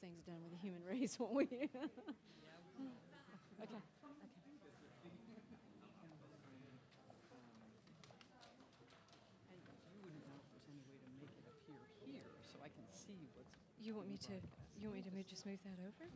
thing's done with the human race, won't we? okay. Okay. You wouldn't know if there's any way to make it appear here, so I can see what's. You want me to? You want me to move, just move that over?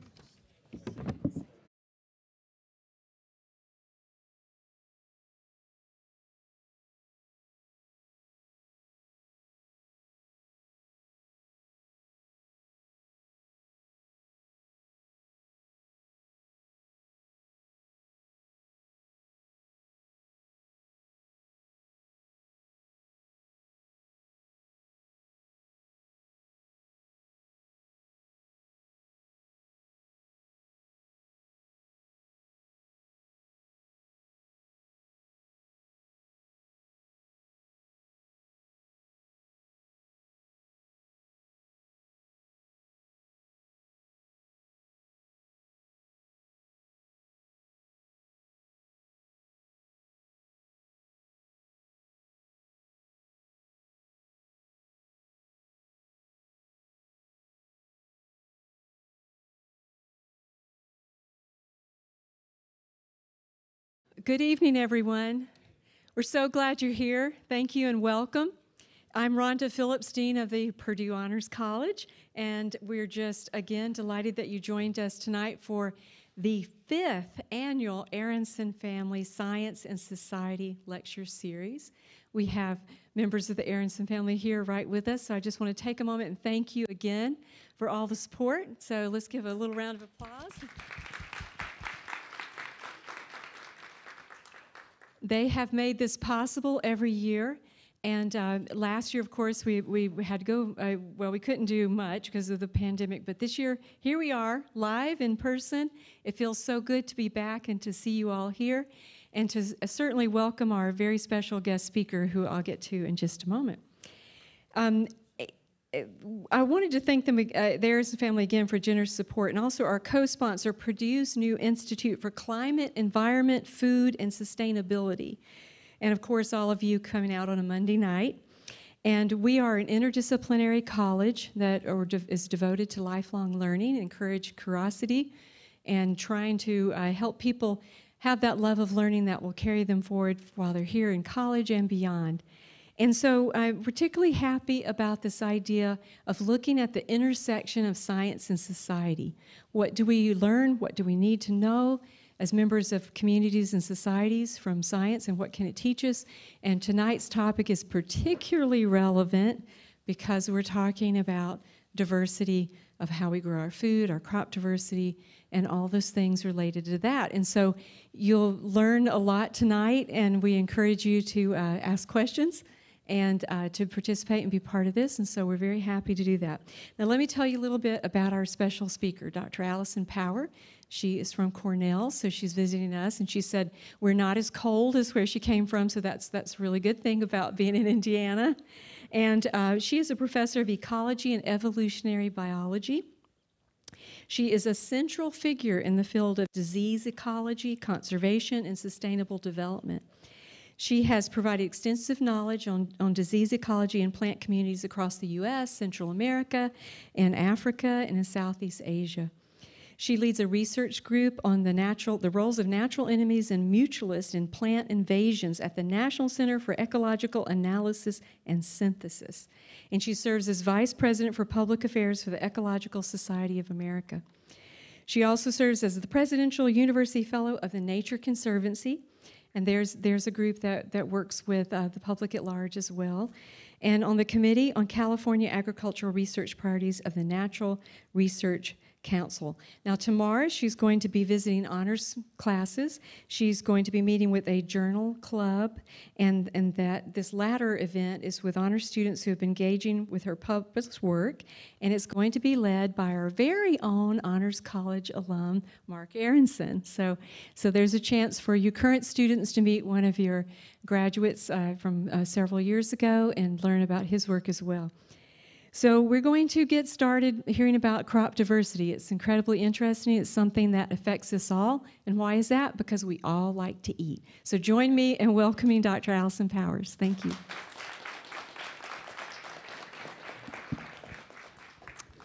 Good evening, everyone. We're so glad you're here. Thank you and welcome. I'm Rhonda Phillips, Dean of the Purdue Honors College, and we're just again delighted that you joined us tonight for the fifth annual Aronson Family Science and Society Lecture Series. We have members of the Aronson family here right with us, so I just want to take a moment and thank you again for all the support. So let's give a little round of applause. They have made this possible every year. And uh, last year, of course, we, we had to go, uh, well, we couldn't do much because of the pandemic. But this year, here we are, live in person. It feels so good to be back and to see you all here. And to certainly welcome our very special guest speaker, who I'll get to in just a moment. Um, I wanted to thank them, uh, theirs family again for generous support, and also our co-sponsor, Purdue's new Institute for Climate, Environment, Food, and Sustainability, and of course all of you coming out on a Monday night. And we are an interdisciplinary college that is devoted to lifelong learning, encourage curiosity, and trying to uh, help people have that love of learning that will carry them forward while they're here in college and beyond. And so I'm particularly happy about this idea of looking at the intersection of science and society. What do we learn? What do we need to know as members of communities and societies from science, and what can it teach us? And tonight's topic is particularly relevant because we're talking about diversity of how we grow our food, our crop diversity, and all those things related to that. And so you'll learn a lot tonight, and we encourage you to uh, ask questions and uh, to participate and be part of this. And so we're very happy to do that. Now, let me tell you a little bit about our special speaker, Dr. Alison Power. She is from Cornell, so she's visiting us, and she said we're not as cold as where she came from, so that's that's a really good thing about being in Indiana. And uh, she is a professor of ecology and evolutionary biology. She is a central figure in the field of disease ecology, conservation, and sustainable development. She has provided extensive knowledge on, on disease ecology in plant communities across the U.S., Central America, and Africa, and in Southeast Asia. She leads a research group on the natural the roles of natural enemies and mutualists in plant invasions at the National Center for Ecological Analysis and Synthesis. And she serves as Vice President for Public Affairs for the Ecological Society of America. She also serves as the Presidential University Fellow of the Nature Conservancy and there's, there's a group that, that works with uh, the public at large as well. And on the Committee on California Agricultural Research Priorities of the National Research Council. Now, tomorrow she's going to be visiting honors classes. She's going to be meeting with a journal club, and, and that this latter event is with honor students who have been engaging with her public work, and it's going to be led by our very own Honors College alum, Mark Aronson. So, so there's a chance for you current students to meet one of your graduates uh, from uh, several years ago and learn about his work as well. So, we're going to get started hearing about crop diversity. It's incredibly interesting. It's something that affects us all. And why is that? Because we all like to eat. So, join me in welcoming Dr. Alison Powers. Thank you.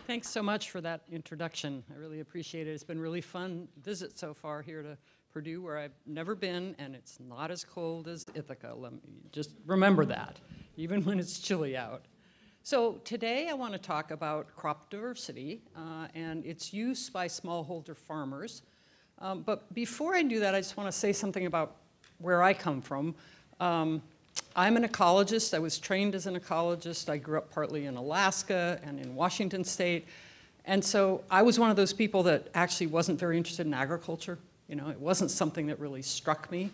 Thanks so much for that introduction. I really appreciate it. It's been really fun visit so far here to Purdue, where I've never been, and it's not as cold as Ithaca. Let me just remember that, even when it's chilly out. So today I want to talk about crop diversity uh, and its use by smallholder farmers. Um, but before I do that, I just want to say something about where I come from. Um, I'm an ecologist. I was trained as an ecologist. I grew up partly in Alaska and in Washington state. And so I was one of those people that actually wasn't very interested in agriculture. You know, it wasn't something that really struck me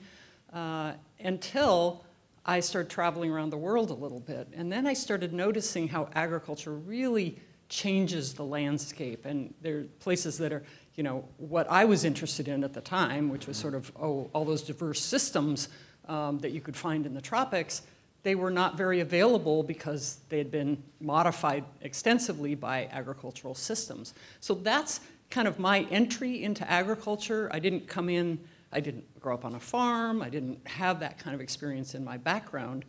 uh, until I started traveling around the world a little bit. And then I started noticing how agriculture really changes the landscape. And there are places that are, you know, what I was interested in at the time, which was sort of, oh, all those diverse systems um, that you could find in the tropics, they were not very available because they had been modified extensively by agricultural systems. So that's kind of my entry into agriculture. I didn't come in, I didn't grow up on a farm, I didn't have that kind of experience in my background.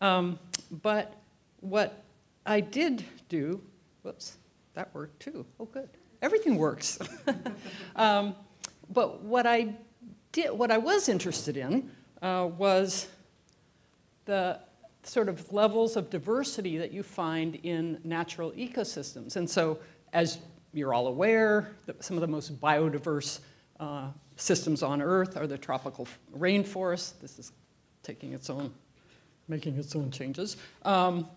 Um, but what I did do, whoops, that worked too. Oh, good. Everything works. um, but what I did, what I was interested in uh, was the sort of levels of diversity that you find in natural ecosystems. And so, as you're all aware, some of the most biodiverse uh, systems on Earth are the tropical rainforest. This is taking its own, making its own changes. Um,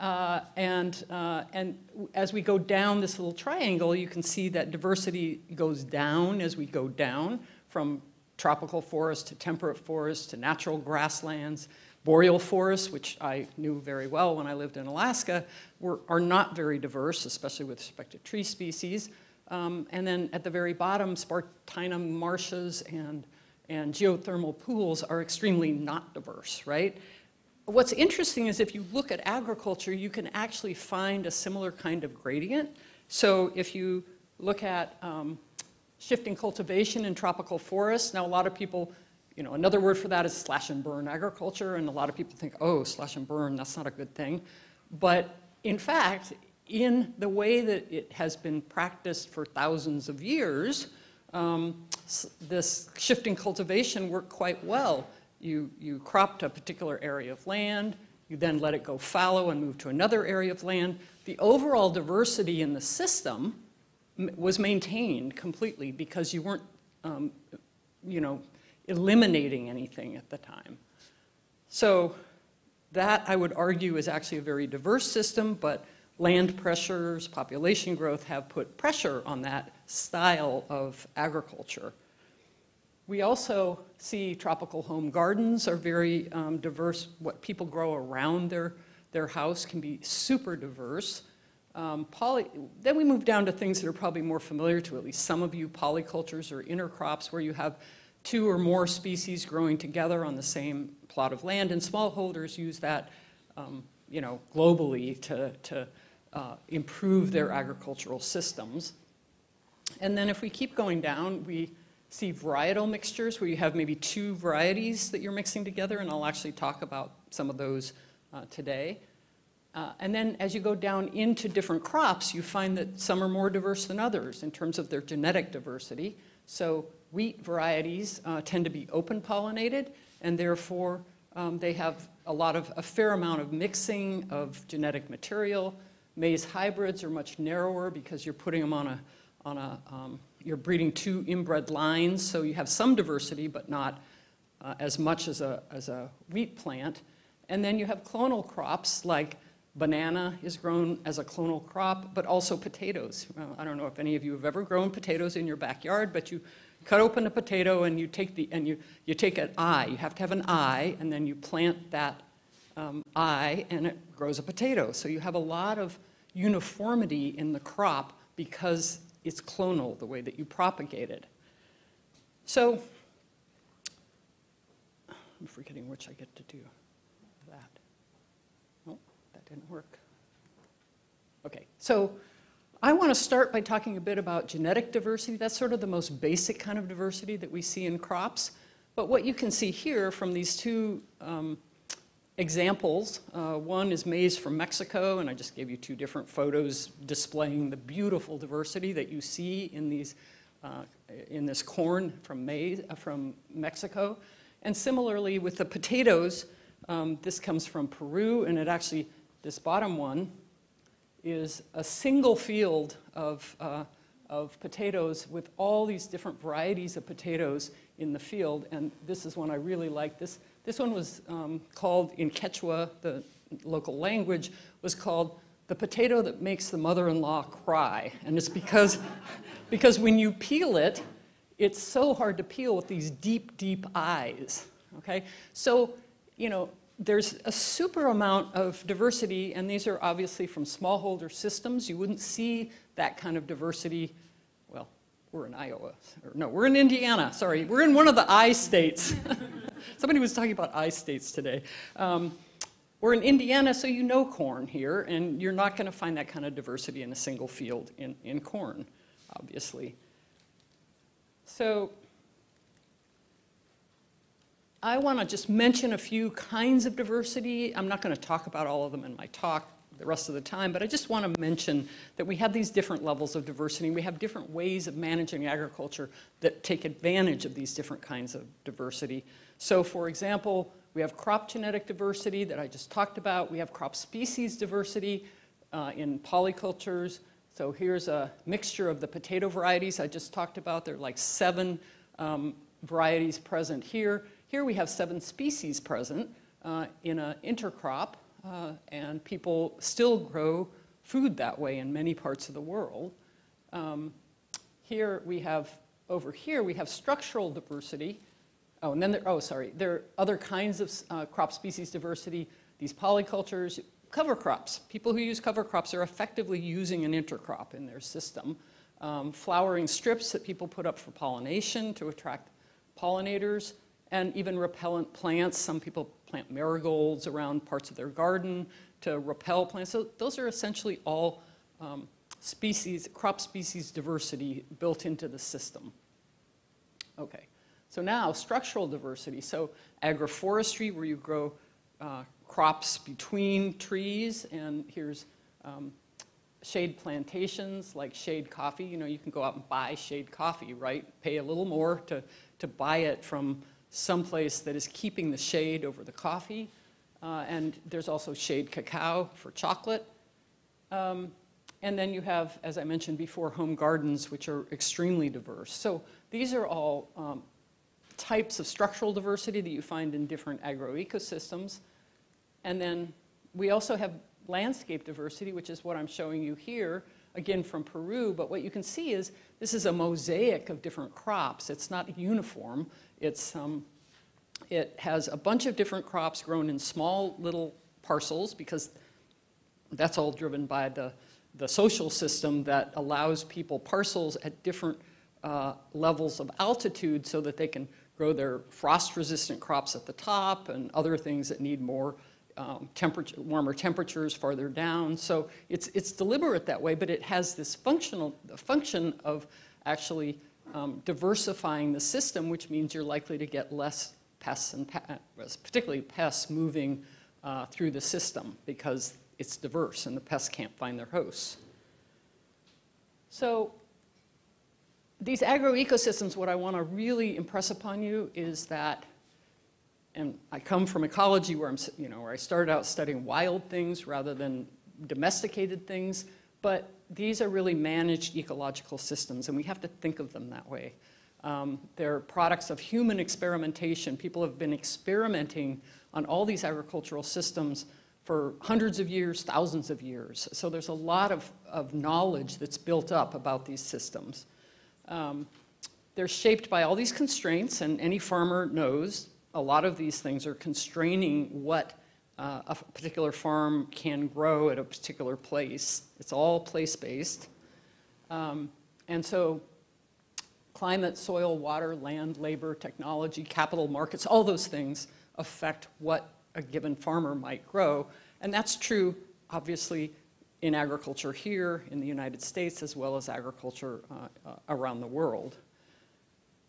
uh, and, uh, and as we go down this little triangle, you can see that diversity goes down as we go down from tropical forests to temperate forests to natural grasslands. Boreal forests, which I knew very well when I lived in Alaska, were, are not very diverse, especially with respect to tree species. Um, and then at the very bottom, spartina marshes and, and geothermal pools are extremely not diverse, right? What's interesting is if you look at agriculture, you can actually find a similar kind of gradient. So if you look at um, shifting cultivation in tropical forests. Now, a lot of people, you know, another word for that is slash and burn agriculture, and a lot of people think, oh, slash and burn, that's not a good thing. But in fact, in the way that it has been practiced for thousands of years, um, this shifting cultivation worked quite well. You, you cropped a particular area of land, you then let it go fallow and move to another area of land. The overall diversity in the system was maintained completely because you weren't, um, you know, eliminating anything at the time. So that, I would argue, is actually a very diverse system, but land pressures, population growth have put pressure on that style of agriculture. We also see tropical home gardens are very um, diverse. What people grow around their, their house can be super diverse. Um, poly, then we move down to things that are probably more familiar to at least some of you, polycultures or intercrops, where you have two or more species growing together on the same plot of land, and smallholders use that, um, you know, globally to, to uh, improve their agricultural systems. And then if we keep going down, we see varietal mixtures where you have maybe two varieties that you're mixing together, and I'll actually talk about some of those uh, today. Uh, and then as you go down into different crops, you find that some are more diverse than others in terms of their genetic diversity. So wheat varieties uh, tend to be open pollinated, and therefore um, they have a lot of, a fair amount of mixing of genetic material. Maize hybrids are much narrower because you're putting them on a, on a um, you're breeding two inbred lines, so you have some diversity, but not uh, as much as a, as a wheat plant. And then you have clonal crops like Banana is grown as a clonal crop, but also potatoes. I don't know if any of you have ever grown potatoes in your backyard, but you cut open a potato and you take the and you you take an eye. You have to have an eye, and then you plant that um, eye, and it grows a potato. So you have a lot of uniformity in the crop because it's clonal the way that you propagate it. So I'm forgetting which I get to do that. Oh, that didn't work. Okay, so I want to start by talking a bit about genetic diversity. That's sort of the most basic kind of diversity that we see in crops. But what you can see here from these two um, examples. Uh, one is maize from Mexico, and I just gave you two different photos displaying the beautiful diversity that you see in these uh, in this corn from maize uh, from Mexico. And similarly with the potatoes, um, this comes from Peru, and it actually this bottom one is a single field of uh, of potatoes with all these different varieties of potatoes in the field. And this is one I really like. This, this one was um, called, in Quechua, the local language, was called the potato that makes the mother-in-law cry. And it's because, because when you peel it, it's so hard to peel with these deep, deep eyes, okay? So, you know, there's a super amount of diversity, and these are obviously from smallholder systems. You wouldn't see that kind of diversity. We're in Iowa. Or no, we're in Indiana. Sorry, we're in one of the I states. Somebody was talking about I states today. Um, we're in Indiana, so you know corn here, and you're not going to find that kind of diversity in a single field in, in corn, obviously. So I want to just mention a few kinds of diversity. I'm not going to talk about all of them in my talk the rest of the time, but I just want to mention that we have these different levels of diversity. We have different ways of managing agriculture that take advantage of these different kinds of diversity. So for example, we have crop genetic diversity that I just talked about. We have crop species diversity uh, in polycultures. So here's a mixture of the potato varieties I just talked about. There are like seven um, varieties present here. Here we have seven species present uh, in an intercrop, uh, and people still grow food that way in many parts of the world. Um, here we have, over here, we have structural diversity. Oh, and then, there, oh, sorry, there are other kinds of uh, crop species diversity, these polycultures, cover crops. People who use cover crops are effectively using an intercrop in their system. Um, flowering strips that people put up for pollination to attract pollinators and even repellent plants. Some people plant marigolds around parts of their garden to repel plants. So those are essentially all um, species, crop species diversity built into the system. Okay, so now structural diversity. So agroforestry, where you grow uh, crops between trees, and here's um, shade plantations like shade coffee. You know, you can go out and buy shade coffee, right? Pay a little more to, to buy it from someplace that is keeping the shade over the coffee. Uh, and there's also shade cacao for chocolate. Um, and then you have, as I mentioned before, home gardens, which are extremely diverse. So these are all um, types of structural diversity that you find in different agroecosystems. And then we also have landscape diversity, which is what I'm showing you here, again from Peru. But what you can see is this is a mosaic of different crops. It's not uniform. It's, um, it has a bunch of different crops grown in small little parcels because that's all driven by the, the social system that allows people parcels at different uh, levels of altitude so that they can grow their frost-resistant crops at the top and other things that need more um, temperature, warmer temperatures farther down. So it's, it's deliberate that way, but it has this functional function of actually um, diversifying the system, which means you're likely to get less pests, and pe particularly pests moving uh, through the system because it's diverse and the pests can't find their hosts. So these agroecosystems, what I want to really impress upon you is that, and I come from ecology where, I'm, you know, where I started out studying wild things rather than domesticated things, but these are really managed ecological systems, and we have to think of them that way. Um, they're products of human experimentation. People have been experimenting on all these agricultural systems for hundreds of years, thousands of years. So there's a lot of, of knowledge that's built up about these systems. Um, they're shaped by all these constraints, and any farmer knows a lot of these things are constraining what uh, a particular farm can grow at a particular place. It's all place-based. Um, and so climate, soil, water, land, labor, technology, capital markets, all those things affect what a given farmer might grow. And that's true, obviously, in agriculture here in the United States as well as agriculture uh, uh, around the world.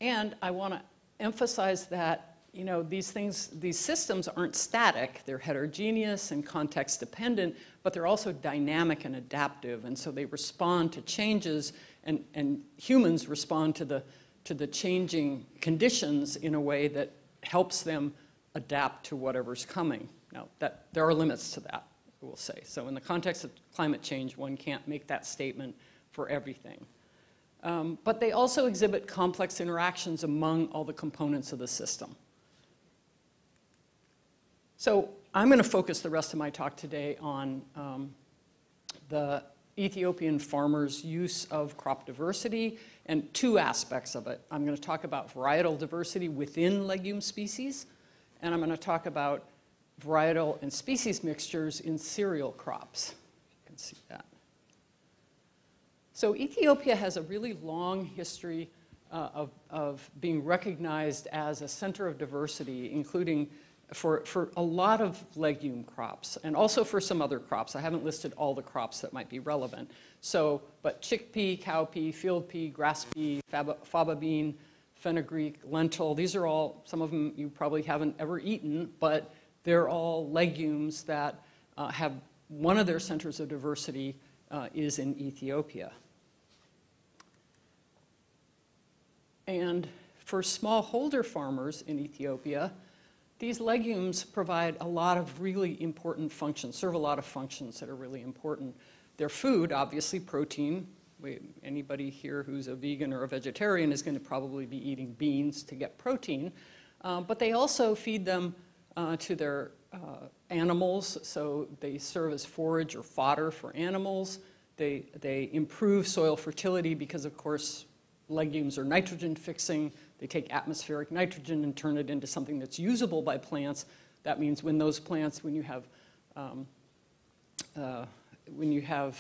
And I want to emphasize that you know, these things, these systems aren't static. They're heterogeneous and context dependent, but they're also dynamic and adaptive. And so they respond to changes, and, and humans respond to the, to the changing conditions in a way that helps them adapt to whatever's coming. Now, that, there are limits to that, we'll say. So in the context of climate change, one can't make that statement for everything. Um, but they also exhibit complex interactions among all the components of the system. So I'm going to focus the rest of my talk today on um, the Ethiopian farmers' use of crop diversity and two aspects of it. I'm going to talk about varietal diversity within legume species, and I'm going to talk about varietal and species mixtures in cereal crops. You can see that. So Ethiopia has a really long history uh, of, of being recognized as a center of diversity, including for, for a lot of legume crops and also for some other crops. I haven't listed all the crops that might be relevant. So, but chickpea, cowpea, field pea, grass pea, faba, faba bean, fenugreek, lentil, these are all, some of them you probably haven't ever eaten, but they're all legumes that uh, have one of their centers of diversity uh, is in Ethiopia. And for smallholder farmers in Ethiopia, these legumes provide a lot of really important functions, serve a lot of functions that are really important. They're food, obviously, protein. We, anybody here who's a vegan or a vegetarian is going to probably be eating beans to get protein. Uh, but they also feed them uh, to their uh, animals, so they serve as forage or fodder for animals. They, they improve soil fertility because, of course, legumes are nitrogen fixing. They take atmospheric nitrogen and turn it into something that's usable by plants. That means when those plants, when you have, um, uh, when you have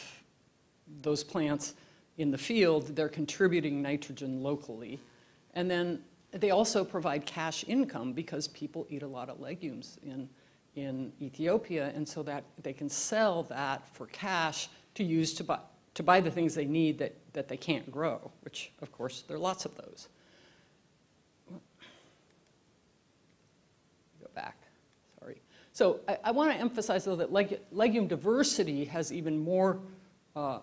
those plants in the field, they're contributing nitrogen locally. And then they also provide cash income because people eat a lot of legumes in, in Ethiopia, and so that they can sell that for cash to use to buy, to buy the things they need that, that they can't grow, which, of course, there are lots of those. back. Sorry. So I, I want to emphasize, though, that leg, legume diversity has even more, uh,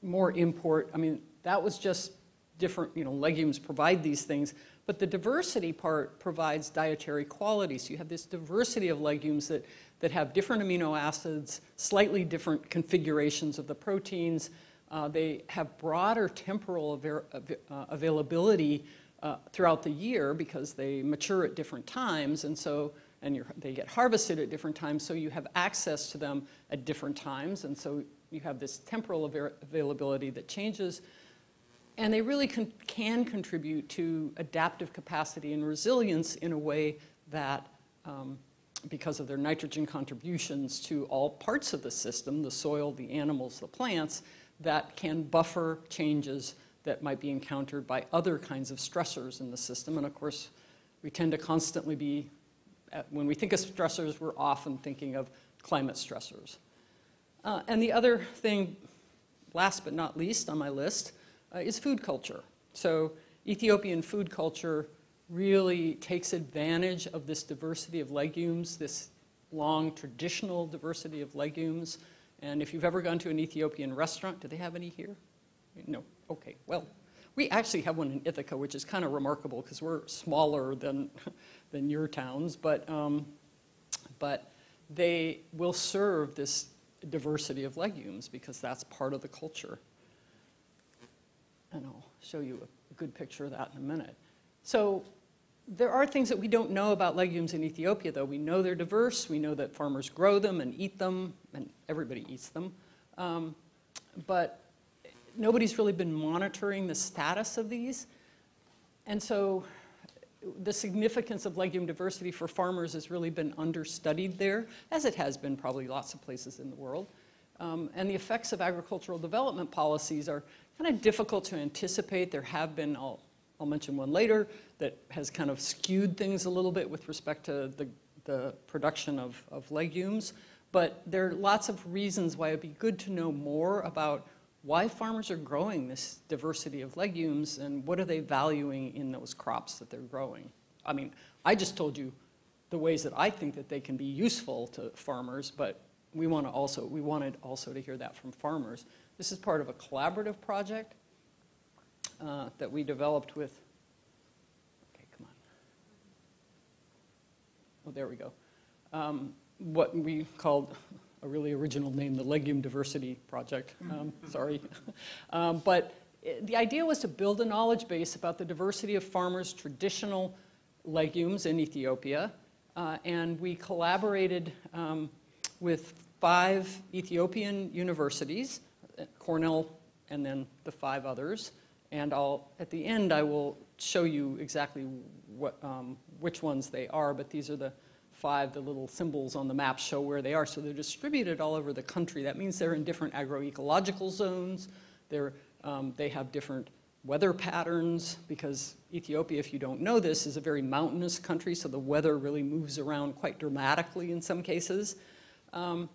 more import. I mean, that was just different, you know, legumes provide these things, but the diversity part provides dietary quality. So you have this diversity of legumes that, that have different amino acids, slightly different configurations of the proteins. Uh, they have broader temporal uh, availability uh, throughout the year because they mature at different times, and so and they get harvested at different times, so you have access to them at different times, and so you have this temporal av availability that changes. And they really con can contribute to adaptive capacity and resilience in a way that, um, because of their nitrogen contributions to all parts of the system, the soil, the animals, the plants, that can buffer changes that might be encountered by other kinds of stressors in the system. And of course, we tend to constantly be, when we think of stressors, we're often thinking of climate stressors. Uh, and the other thing, last but not least on my list, uh, is food culture. So Ethiopian food culture really takes advantage of this diversity of legumes, this long traditional diversity of legumes. And if you've ever gone to an Ethiopian restaurant, do they have any here? No. Okay, well, we actually have one in Ithaca, which is kind of remarkable because we're smaller than, than your towns, but, um, but they will serve this diversity of legumes because that's part of the culture. And I'll show you a good picture of that in a minute. So there are things that we don't know about legumes in Ethiopia, though. We know they're diverse. We know that farmers grow them and eat them, and everybody eats them. Um, but nobody's really been monitoring the status of these. And so the significance of legume diversity for farmers has really been understudied there, as it has been probably lots of places in the world. Um, and the effects of agricultural development policies are kind of difficult to anticipate. There have been, I'll, I'll mention one later, that has kind of skewed things a little bit with respect to the, the production of, of legumes. But there are lots of reasons why it'd be good to know more about why farmers are growing this diversity of legumes and what are they valuing in those crops that they're growing. I mean, I just told you the ways that I think that they can be useful to farmers, but we want to also, we wanted also to hear that from farmers. This is part of a collaborative project uh, that we developed with, okay, come on. Oh, there we go. Um, what we called a really original name, the Legume Diversity Project. Um, sorry. um, but the idea was to build a knowledge base about the diversity of farmers' traditional legumes in Ethiopia. Uh, and we collaborated um, with five Ethiopian universities, Cornell and then the five others. And I'll, at the end, I will show you exactly what, um, which ones they are, but these are the five, the little symbols on the map show where they are. So they're distributed all over the country. That means they're in different agroecological zones. Um, they have different weather patterns because Ethiopia, if you don't know this, is a very mountainous country, so the weather really moves around quite dramatically in some cases. Um,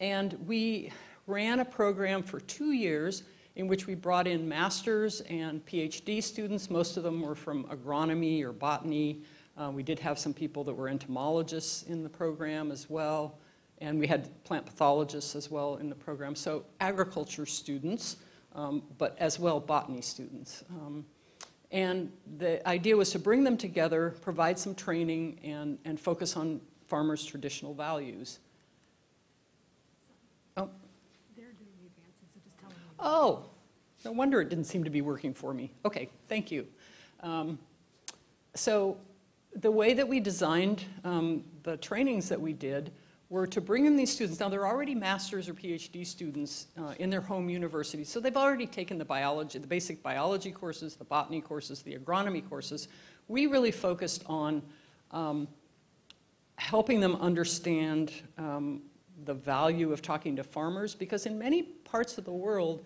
and we ran a program for two years in which we brought in master's and PhD students. Most of them were from agronomy or botany. Uh, we did have some people that were entomologists in the program as well. And we had plant pathologists as well in the program. So agriculture students, um, but as well botany students. Um, and the idea was to bring them together, provide some training, and, and focus on farmers' traditional values. Oh. Oh, no wonder it didn't seem to be working for me. Okay, thank you. Um, so the way that we designed um, the trainings that we did were to bring in these students. Now, they're already master's or PhD students uh, in their home university, so they've already taken the biology, the basic biology courses, the botany courses, the agronomy courses. We really focused on um, helping them understand um, the value of talking to farmers because in many parts of the world,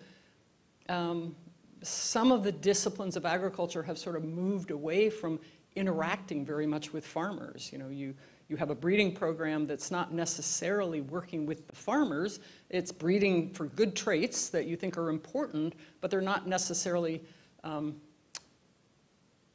um, some of the disciplines of agriculture have sort of moved away from interacting very much with farmers. You know, you, you have a breeding program that's not necessarily working with the farmers. It's breeding for good traits that you think are important, but they're not necessarily um,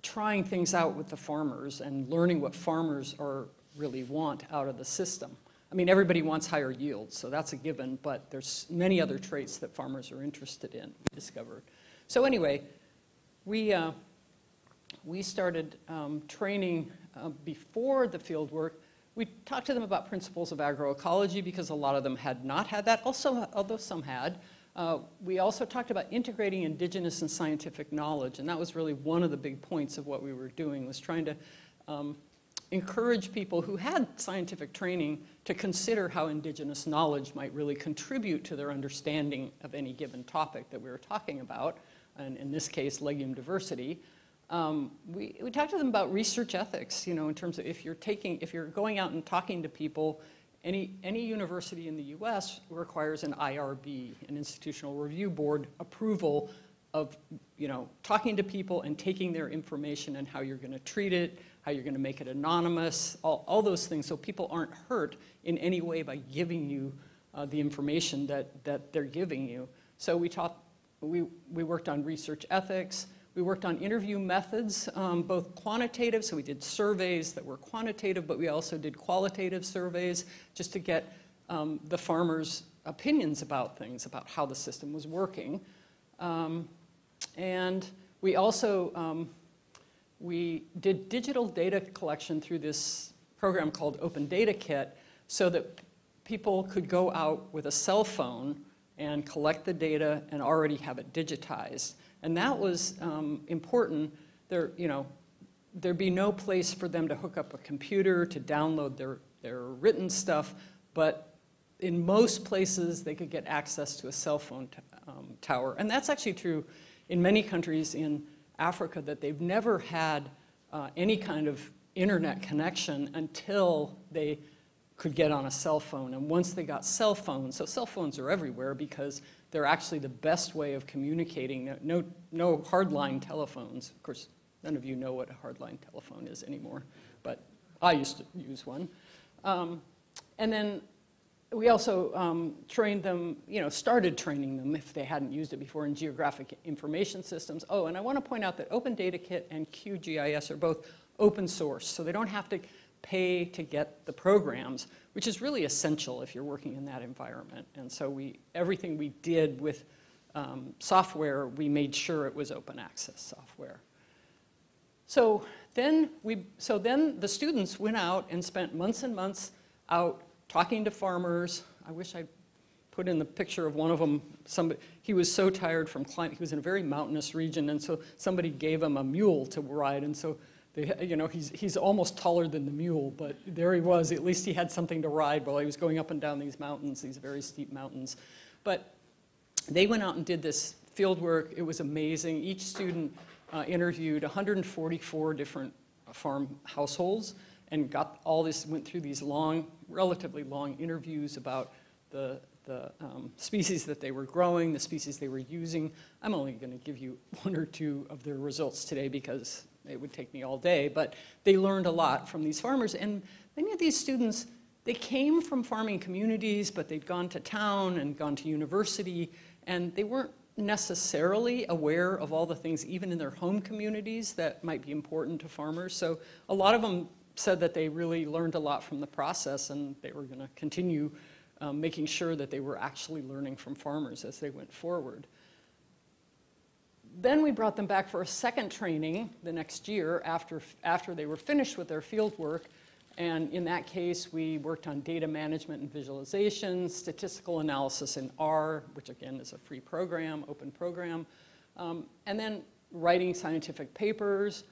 trying things out with the farmers and learning what farmers are really want out of the system. I mean, everybody wants higher yields, so that's a given, but there's many other traits that farmers are interested in, we discovered. So anyway, we, uh, we started um, training uh, before the field work. We talked to them about principles of agroecology because a lot of them had not had that, also, although some had. Uh, we also talked about integrating indigenous and scientific knowledge, and that was really one of the big points of what we were doing, was trying to um, encourage people who had scientific training to consider how indigenous knowledge might really contribute to their understanding of any given topic that we were talking about, and in this case, legume diversity. Um, we, we talked to them about research ethics, you know, in terms of if you're taking, if you're going out and talking to people, any, any university in the US requires an IRB, an institutional review board approval of, you know, talking to people and taking their information and how you're going to treat it, how you're going to make it anonymous, all, all those things so people aren't hurt in any way by giving you uh, the information that, that they're giving you. So we, taught, we, we worked on research ethics. We worked on interview methods, um, both quantitative, so we did surveys that were quantitative, but we also did qualitative surveys just to get um, the farmers' opinions about things, about how the system was working. Um, and we also um, we did digital data collection through this program called Open Data Kit so that people could go out with a cell phone and collect the data and already have it digitized. And that was um, important. There, you know, there'd be no place for them to hook up a computer to download their, their written stuff, but in most places they could get access to a cell phone um, tower. And that's actually true in many countries in Africa that they've never had uh, any kind of internet connection until they could get on a cell phone. And once they got cell phones, so cell phones are everywhere because they're actually the best way of communicating. No, no hardline telephones. Of course, none of you know what a hardline telephone is anymore, but I used to use one. Um, and then we also um, trained them, you know, started training them if they hadn't used it before in geographic information systems. Oh, and I want to point out that Open Data Kit and QGIS are both open source, so they don't have to pay to get the programs, which is really essential if you're working in that environment. And so we, everything we did with um, software, we made sure it was open access software. So then, we, so then the students went out and spent months and months out talking to farmers. I wish I put in the picture of one of them. Somebody, he was so tired from climbing. He was in a very mountainous region, and so somebody gave him a mule to ride. And so, you know, he's, he's almost taller than the mule, but there he was. At least he had something to ride while he was going up and down these mountains, these very steep mountains. But they went out and did this field work. It was amazing. Each student uh, interviewed 144 different farm households and got all this, went through these long, relatively long interviews about the, the um, species that they were growing, the species they were using. I'm only going to give you one or two of their results today because it would take me all day, but they learned a lot from these farmers. And many of these students, they came from farming communities, but they'd gone to town and gone to university, and they weren't necessarily aware of all the things, even in their home communities, that might be important to farmers. So a lot of them said that they really learned a lot from the process and they were going to continue um, making sure that they were actually learning from farmers as they went forward. Then we brought them back for a second training the next year after, after they were finished with their field work. And in that case, we worked on data management and visualization, statistical analysis in R, which again is a free program, open program, um, and then writing scientific papers.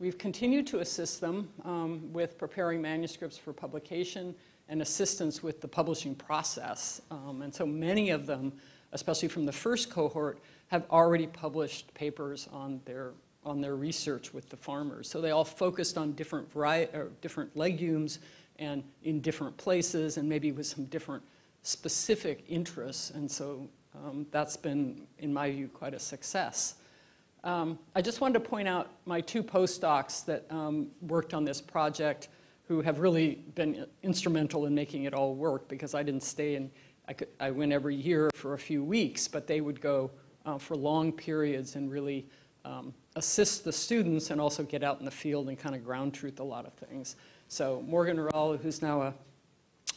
We've continued to assist them um, with preparing manuscripts for publication and assistance with the publishing process. Um, and so many of them, especially from the first cohort, have already published papers on their on their research with the farmers. So they all focused on different variety, or different legumes and in different places and maybe with some different specific interests. And so um, that's been, in my view, quite a success. Um, I just wanted to point out my two postdocs that um, worked on this project who have really been instrumental in making it all work because I didn't stay and I, could, I went every year for a few weeks, but they would go uh, for long periods and really um, assist the students and also get out in the field and kind of ground truth a lot of things. So Morgan Ruelle, who's now a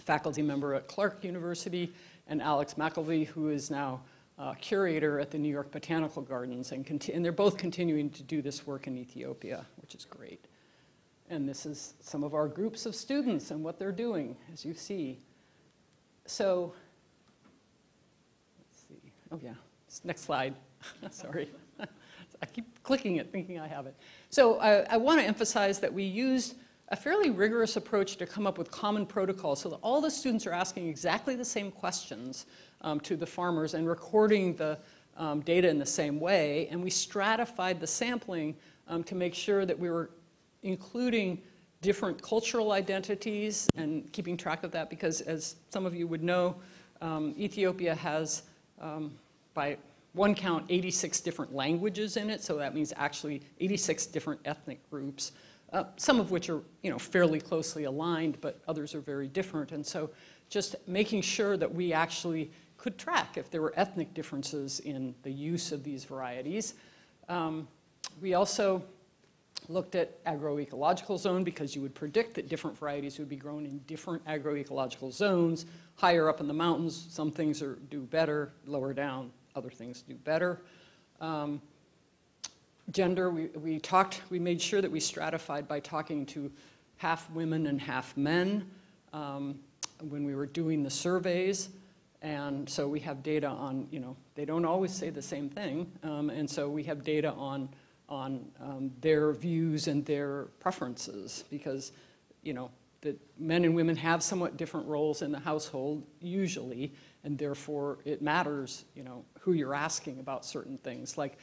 faculty member at Clark University, and Alex McAlvay, who is now uh, curator at the New York Botanical Gardens, and, and they're both continuing to do this work in Ethiopia, which is great. And this is some of our groups of students and what they're doing, as you see. So. Oh, yeah. Next slide. Sorry. I keep clicking it thinking I have it. So I, I want to emphasize that we used a fairly rigorous approach to come up with common protocols so that all the students are asking exactly the same questions um, to the farmers and recording the um, data in the same way. And we stratified the sampling um, to make sure that we were including different cultural identities and keeping track of that because as some of you would know, um, Ethiopia has, um, by one count 86 different languages in it, so that means actually 86 different ethnic groups, uh, some of which are you know, fairly closely aligned, but others are very different. And so just making sure that we actually could track if there were ethnic differences in the use of these varieties. Um, we also looked at agroecological zone because you would predict that different varieties would be grown in different agroecological zones. Higher up in the mountains, some things are, do better, lower down, other things do better. Um, gender, we, we talked, we made sure that we stratified by talking to half women and half men um, when we were doing the surveys. And so we have data on, you know, they don't always say the same thing. Um, and so we have data on, on um, their views and their preferences because, you know, that men and women have somewhat different roles in the household usually, and therefore it matters, you know, who you're asking about certain things. Like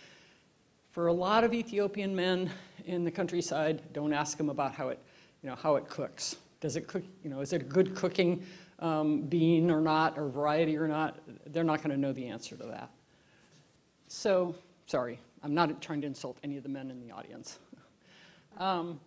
for a lot of Ethiopian men in the countryside, don't ask them about how it, you know, how it cooks. Does it cook, you know, is it a good cooking um, bean or not, or variety or not? They're not going to know the answer to that. So, sorry, I'm not trying to insult any of the men in the audience. Um,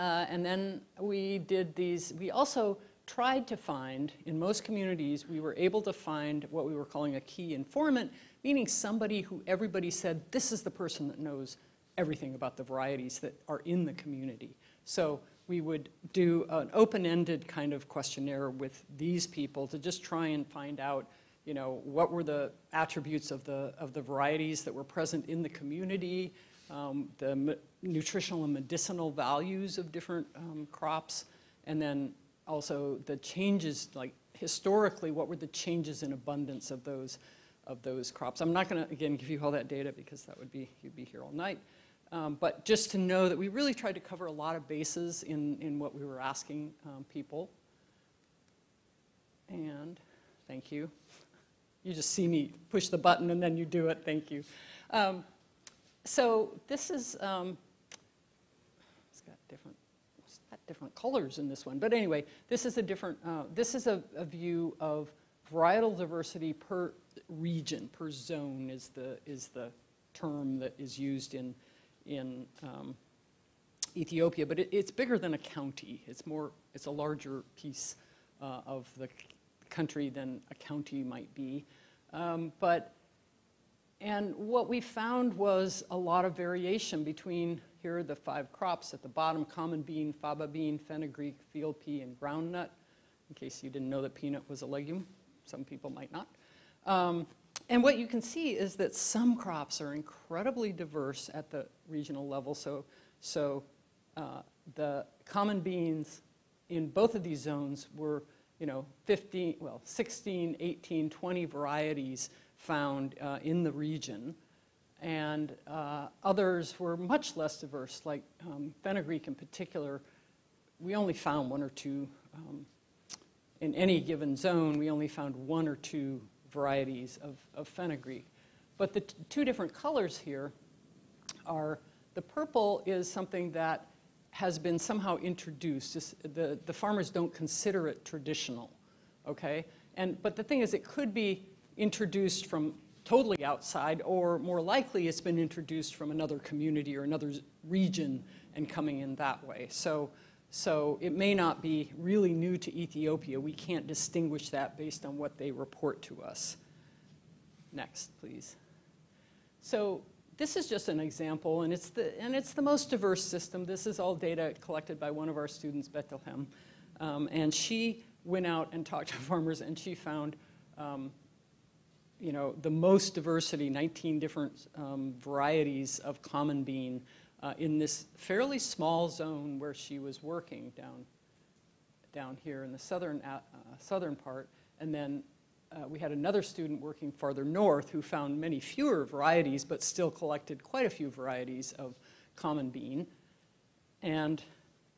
uh, and then we did these, we also tried to find, in most communities, we were able to find what we were calling a key informant, meaning somebody who everybody said, this is the person that knows everything about the varieties that are in the community. So we would do an open-ended kind of questionnaire with these people to just try and find out, you know, what were the attributes of the, of the varieties that were present in the community, um, the nutritional and medicinal values of different um, crops, and then also the changes, like historically, what were the changes in abundance of those, of those crops. I'm not going to, again, give you all that data because that would be, you'd be here all night. Um, but just to know that we really tried to cover a lot of bases in, in what we were asking um, people. And thank you. You just see me push the button and then you do it. Thank you. Um, so this is, um, it's got different, it's got different colors in this one. But anyway, this is a different, uh, this is a, a view of varietal diversity per region, per zone is the, is the term that is used in, in um, Ethiopia. But it, it's bigger than a county. It's more, it's a larger piece uh, of the country than a county might be. Um, but and what we found was a lot of variation between, here are the five crops at the bottom, common bean, faba bean, fenugreek, field pea, and groundnut, in case you didn't know that peanut was a legume. Some people might not. Um, and what you can see is that some crops are incredibly diverse at the regional level. So, so uh, the common beans in both of these zones were, you know, 15, well, 16, 18, 20 varieties found uh, in the region. And uh, others were much less diverse, like um, fenugreek in particular. We only found one or two, um, in any given zone, we only found one or two varieties of, of fenugreek. But the two different colors here are the purple is something that has been somehow introduced. The, the farmers don't consider it traditional, okay? And, but the thing is, it could be introduced from totally outside, or more likely, it's been introduced from another community or another region and coming in that way. So, so it may not be really new to Ethiopia. We can't distinguish that based on what they report to us. Next, please. So this is just an example, and it's the, and it's the most diverse system. This is all data collected by one of our students, Bethlehem. Um, and she went out and talked to farmers, and she found, um, you know, the most diversity, 19 different um, varieties of common bean uh, in this fairly small zone where she was working down, down here in the southern, uh, southern part. And then uh, we had another student working farther north who found many fewer varieties, but still collected quite a few varieties of common bean. And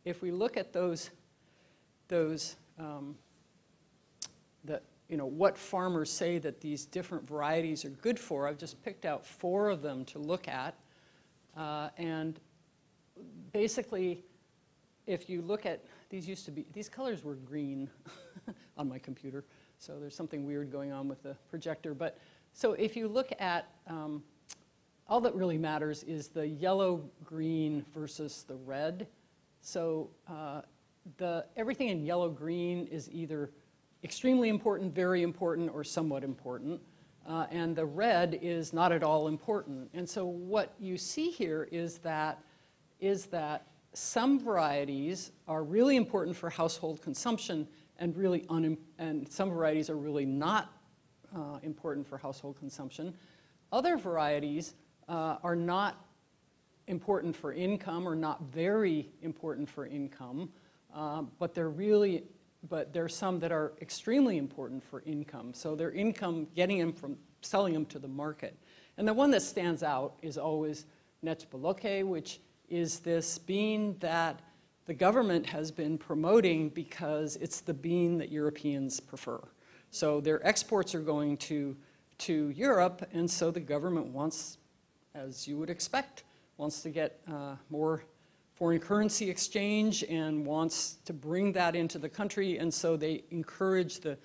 if we look at those, those um, you know, what farmers say that these different varieties are good for, I've just picked out four of them to look at. Uh, and basically, if you look at, these used to be, these colors were green on my computer. So there's something weird going on with the projector. But so if you look at, um, all that really matters is the yellow, green versus the red. So uh, the, everything in yellow, green is either extremely important, very important, or somewhat important. Uh, and the red is not at all important. And so what you see here is that, is that some varieties are really important for household consumption and really and some varieties are really not uh, important for household consumption. Other varieties uh, are not important for income or not very important for income, uh, but they're really, but there's some that are extremely important for income. So their income, getting them from selling them to the market. And the one that stands out is always Nechbaloke, which is this bean that the government has been promoting because it's the bean that Europeans prefer. So their exports are going to, to Europe, and so the government wants, as you would expect, wants to get uh, more foreign currency exchange and wants to bring that into the country, and so they encourage the,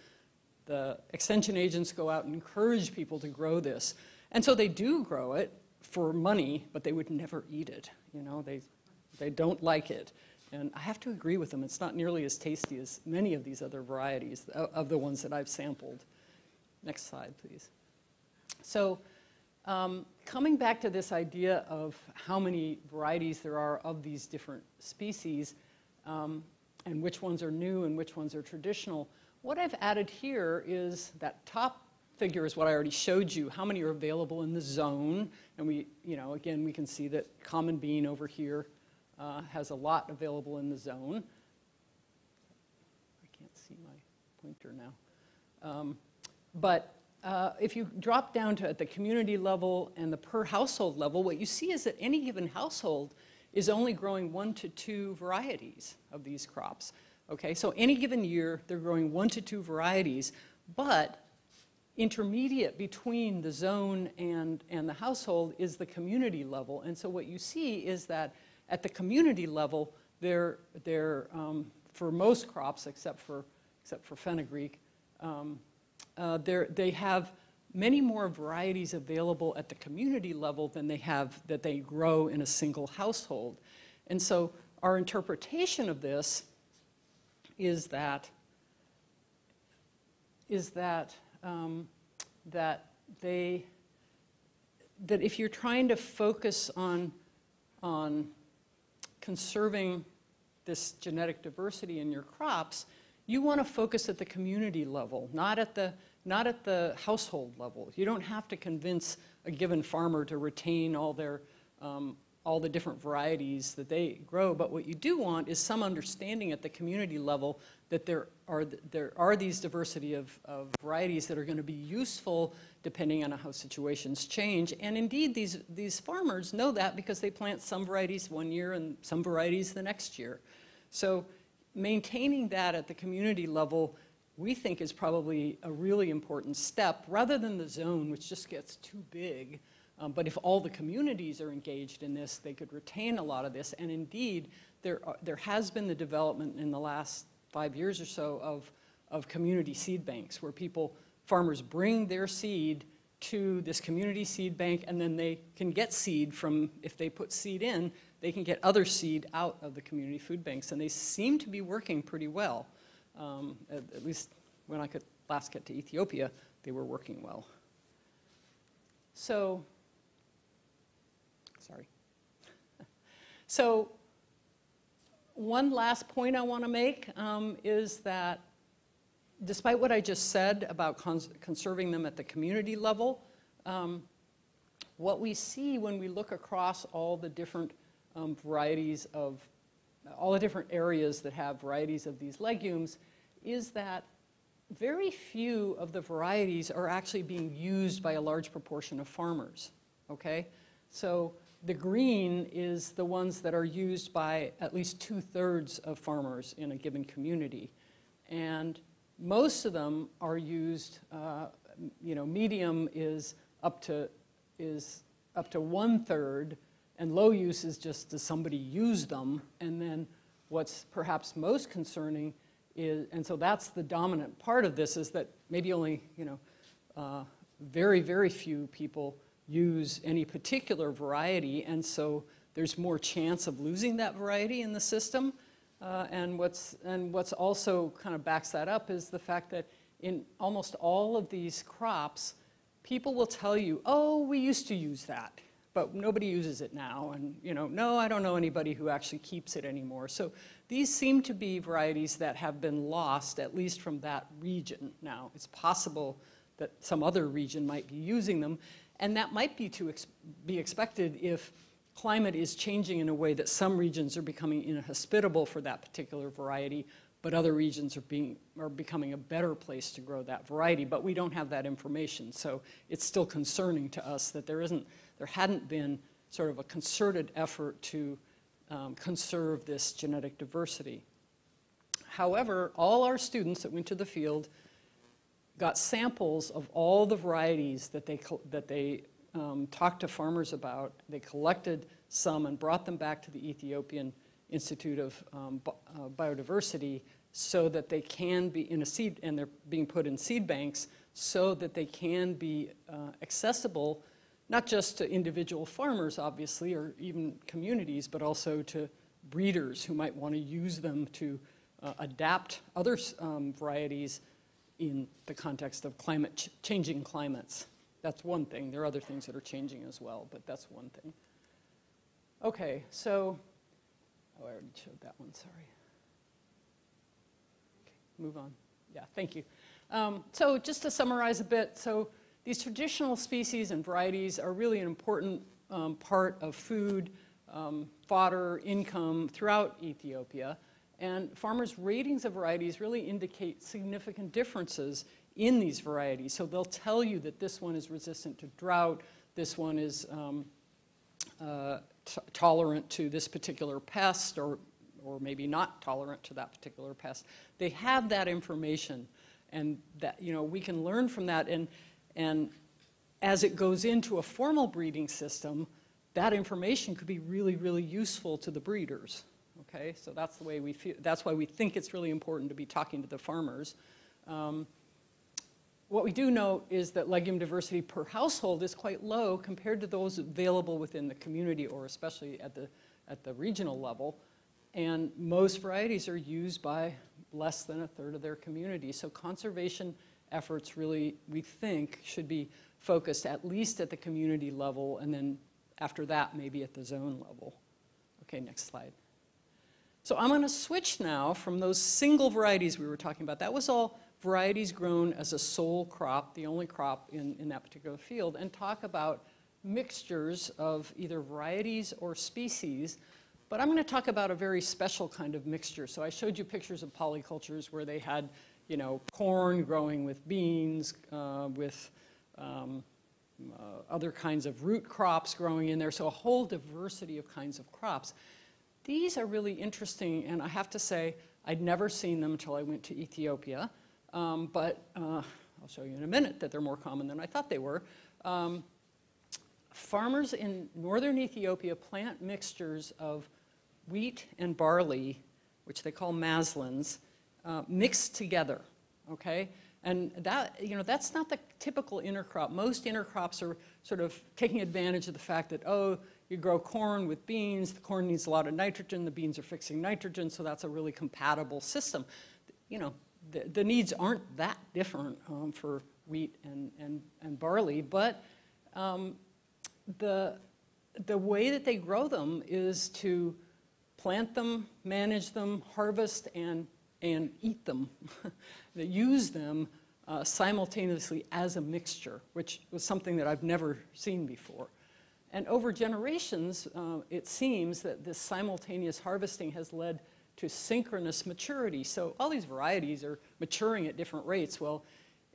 the extension agents go out and encourage people to grow this. And so they do grow it for money, but they would never eat it. You know, they, they don't like it. And I have to agree with them, it's not nearly as tasty as many of these other varieties of of the ones that I've sampled. Next slide, please. So, um, coming back to this idea of how many varieties there are of these different species, um, and which ones are new and which ones are traditional, what I've added here is that top figure is what I already showed you, how many are available in the zone. And we, you know, again, we can see that common bean over here uh, has a lot available in the zone. I can't see my pointer now. Um, but uh, if you drop down to at the community level and the per household level, what you see is that any given household is only growing one to two varieties of these crops. Okay, so any given year, they're growing one to two varieties, but intermediate between the zone and, and the household is the community level. And so what you see is that at the community level, they're, they're um, for most crops, except for, except for fenugreek, um, uh, they have many more varieties available at the community level than they have that they grow in a single household. And so our interpretation of this is that is that um, that they that if you're trying to focus on on conserving this genetic diversity in your crops, you want to focus at the community level, not at the not at the household level. You don't have to convince a given farmer to retain all their um, all the different varieties that they grow, but what you do want is some understanding at the community level that there are, there are these diversity of, of varieties that are going to be useful depending on how situations change. And indeed, these, these farmers know that because they plant some varieties one year and some varieties the next year. So maintaining that at the community level we think is probably a really important step rather than the zone, which just gets too big um, but if all the communities are engaged in this, they could retain a lot of this. And indeed, there, are, there has been the development in the last five years or so of, of community seed banks where people, farmers bring their seed to this community seed bank and then they can get seed from, if they put seed in, they can get other seed out of the community food banks. And they seem to be working pretty well. Um, at, at least when I could last get to Ethiopia, they were working well. So Sorry. so one last point I want to make um, is that despite what I just said about cons conserving them at the community level, um, what we see when we look across all the different um, varieties of, all the different areas that have varieties of these legumes is that very few of the varieties are actually being used by a large proportion of farmers, okay? So the green is the ones that are used by at least two-thirds of farmers in a given community. And most of them are used, uh, you know, medium is up to, is up to one-third, and low use is just does somebody use them? And then what's perhaps most concerning is, and so that's the dominant part of this, is that maybe only, you know, uh, very, very few people use any particular variety, and so there's more chance of losing that variety in the system. Uh, and, what's, and what's also kind of backs that up is the fact that in almost all of these crops, people will tell you, oh, we used to use that, but nobody uses it now. And, you know, no, I don't know anybody who actually keeps it anymore. So these seem to be varieties that have been lost, at least from that region. Now, it's possible that some other region might be using them. And that might be to ex be expected if climate is changing in a way that some regions are becoming inhospitable for that particular variety, but other regions are, being, are becoming a better place to grow that variety. But we don't have that information, so it's still concerning to us that there isn't, there hadn't been sort of a concerted effort to um, conserve this genetic diversity. However, all our students that went to the field got samples of all the varieties that they, that they um, talked to farmers about. They collected some and brought them back to the Ethiopian Institute of um, uh, Biodiversity so that they can be in a seed, and they're being put in seed banks so that they can be uh, accessible not just to individual farmers, obviously, or even communities, but also to breeders who might want to use them to uh, adapt other um, varieties in the context of climate ch changing climates. that's one thing. There are other things that are changing as well, but that's one thing. Okay, so, oh, I already showed that one, sorry. Okay, move on. Yeah, thank you. Um, so just to summarize a bit, so these traditional species and varieties are really an important um, part of food, um, fodder, income throughout Ethiopia. And farmers' ratings of varieties really indicate significant differences in these varieties. So they'll tell you that this one is resistant to drought, this one is um, uh, tolerant to this particular pest, or, or maybe not tolerant to that particular pest. They have that information, and that you know we can learn from that. And and as it goes into a formal breeding system, that information could be really, really useful to the breeders. Okay, so that's the way we feel. That's why we think it's really important to be talking to the farmers. Um, what we do know is that legume diversity per household is quite low compared to those available within the community or especially at the, at the regional level. And most varieties are used by less than a third of their community. So conservation efforts really, we think, should be focused at least at the community level and then after that, maybe at the zone level. Okay, next slide. So I'm going to switch now from those single varieties we were talking about. That was all varieties grown as a sole crop, the only crop in, in that particular field, and talk about mixtures of either varieties or species. But I'm going to talk about a very special kind of mixture. So I showed you pictures of polycultures where they had, you know, corn growing with beans, uh, with um, uh, other kinds of root crops growing in there. So a whole diversity of kinds of crops. These are really interesting, and I have to say, I'd never seen them until I went to Ethiopia. Um, but uh, I'll show you in a minute that they're more common than I thought they were. Um, farmers in northern Ethiopia plant mixtures of wheat and barley, which they call maslins, uh, mixed together, okay? And that, you know, that's not the typical intercrop. Most intercrops are sort of taking advantage of the fact that, oh, you grow corn with beans, the corn needs a lot of nitrogen, the beans are fixing nitrogen, so that's a really compatible system. You know, the, the needs aren't that different um, for wheat and, and, and barley, but um, the, the way that they grow them is to plant them, manage them, harvest, and, and eat them, they use them uh, simultaneously as a mixture, which was something that I've never seen before. And over generations, uh, it seems that this simultaneous harvesting has led to synchronous maturity. So all these varieties are maturing at different rates. Well,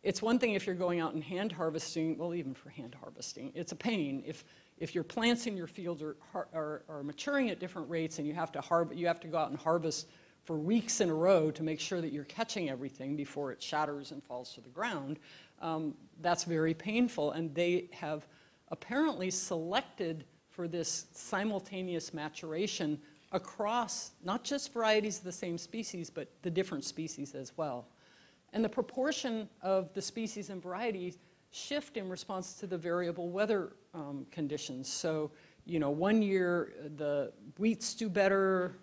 it's one thing if you're going out and hand harvesting, well, even for hand harvesting, it's a pain. If, if your plants in your field are, are, are maturing at different rates and you have, to harv- you have to go out and harvest for weeks in a row to make sure that you're catching everything before it shatters and falls to the ground, um, that's very painful. And they have apparently selected for this simultaneous maturation across not just varieties of the same species, but the different species as well. And the proportion of the species and varieties shift in response to the variable weather um, conditions. So, you know, one year the wheats do better,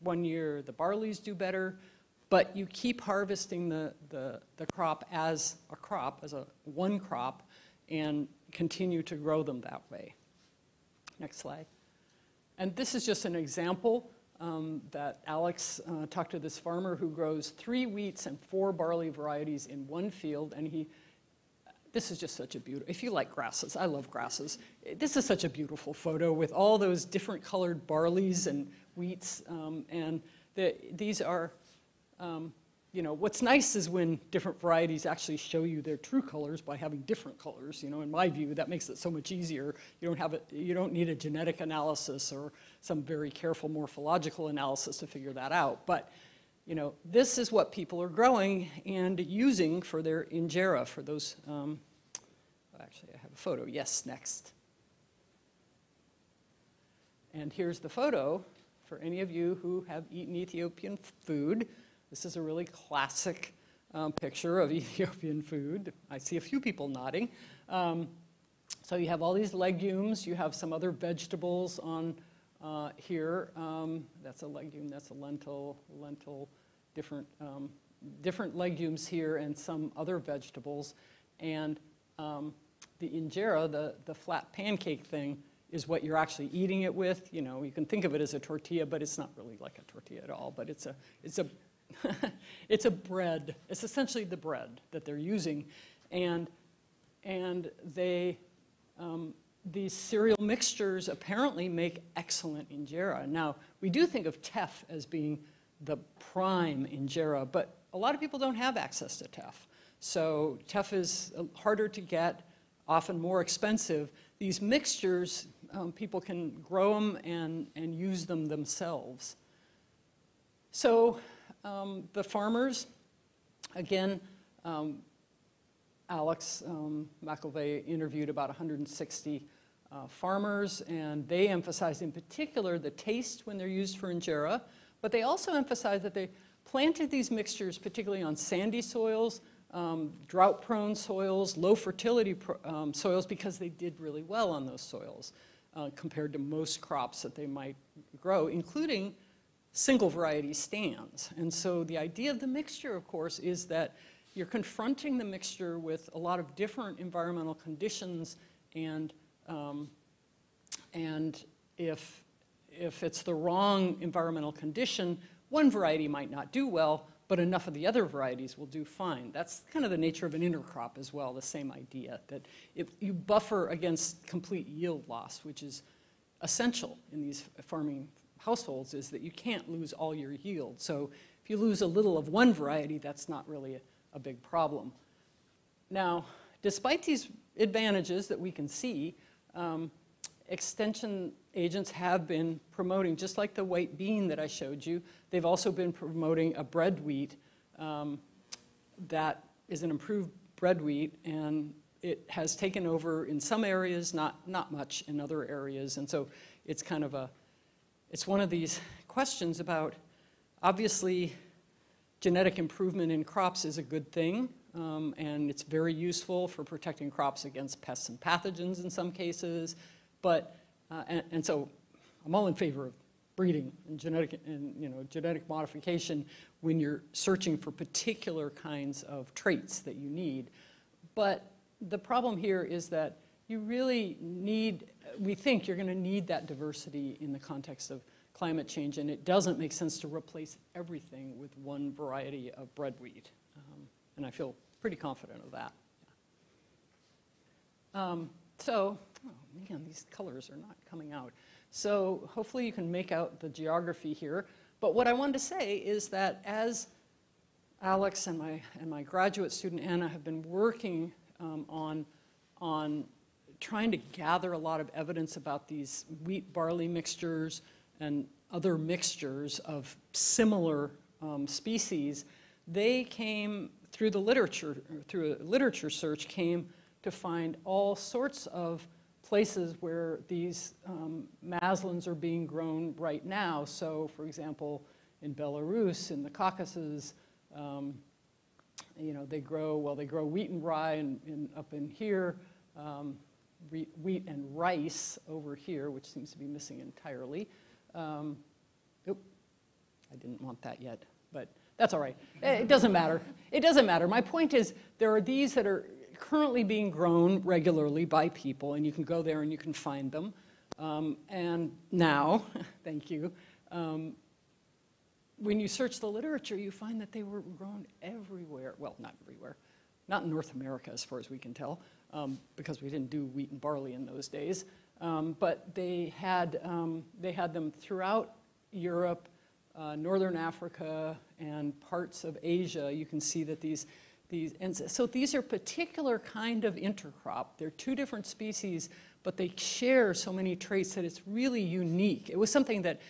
one year the barleys do better, but you keep harvesting the, the, the crop as a crop, as a one crop, and continue to grow them that way. Next slide. And this is just an example um, that Alex uh, talked to this farmer who grows three wheats and four barley varieties in one field, and he, this is just such a beautiful, if you like grasses, I love grasses, this is such a beautiful photo with all those different colored barleys and wheats, um, and the, these are um, you know, what's nice is when different varieties actually show you their true colors by having different colors. You know, in my view, that makes it so much easier. You don't have a, you don't need a genetic analysis or some very careful morphological analysis to figure that out. But, you know, this is what people are growing and using for their injera, for those, um, actually I have a photo, yes, next. And here's the photo for any of you who have eaten Ethiopian food. This is a really classic um, picture of Ethiopian food. I see a few people nodding. Um, so you have all these legumes. You have some other vegetables on uh, here. Um, that's a legume. That's a lentil. Lentil. Different um, different legumes here and some other vegetables. And um, the injera, the, the flat pancake thing, is what you're actually eating it with. You know, you can think of it as a tortilla, but it's not really like a tortilla at all. But it's a, it's a, it's a bread. It's essentially the bread that they're using, and and they, um, these cereal mixtures apparently make excellent injera. Now we do think of teff as being the prime injera, but a lot of people don't have access to teff. So teff is harder to get, often more expensive. These mixtures um, people can grow them and, and use them themselves. So um, the farmers, again, um, Alex um, McAlvay interviewed about 160 uh, farmers, and they emphasized in particular the taste when they're used for injera, but they also emphasized that they planted these mixtures particularly on sandy soils, um, drought-prone soils, low fertility um, soils because they did really well on those soils uh, compared to most crops that they might grow, including single variety stands. And so the idea of the mixture, of course, is that you're confronting the mixture with a lot of different environmental conditions and, um, and if, if it's the wrong environmental condition, one variety might not do well, but enough of the other varieties will do fine. That's kind of the nature of an intercrop as well, the same idea, that if you buffer against complete yield loss, which is essential in these farming households, is that you can't lose all your yield. So if you lose a little of one variety, that's not really a, a big problem. Now, despite these advantages that we can see, um, extension agents have been promoting, just like the white bean that I showed you, they've also been promoting a bread wheat um, that is an improved bread wheat, and it has taken over in some areas, not, not much in other areas. And so it's kind of a, it's one of these questions about, obviously, genetic improvement in crops is a good thing, um, and it's very useful for protecting crops against pests and pathogens in some cases. But, uh, and, and, so I'm all in favor of breeding and genetic, and, you know, genetic modification when you're searching for particular kinds of traits that you need. But the problem here is that you really need, we think you're going to need that diversity in the context of climate change, and it doesn't make sense to replace everything with one variety of bread wheat. Um, and I feel pretty confident of that. Um, so oh man, these colors are not coming out. So hopefully you can make out the geography here. But what I wanted to say is that as Alex and my, and my graduate student Anna have been working um, on, on trying to gather a lot of evidence about these wheat barley mixtures and other mixtures of similar um, species, they came through the literature, through a literature search, came to find all sorts of places where these um, maslins are being grown right now. So, for example, in Belarus, in the Caucasus, um, you know, they grow, well, they grow wheat and rye in, in up in here, um, wheat and rice over here, which seems to be missing entirely. Um, oop, I didn't want that yet, but that's all right. It doesn't matter. It doesn't matter. My point is there are these that are currently being grown regularly by people, and you can go there and you can find them. Um, and now, thank you, um, when you search the literature, you find that they were grown everywhere. Well, not everywhere, not in North America as far as we can tell, um, because we didn't do wheat and barley in those days. Um, but they had, um, they had them throughout Europe, uh, Northern Africa, and parts of Asia. You can see that these these, and so these are particular kind of intercrop. They're two different species, but they share so many traits that it's really unique. It was something that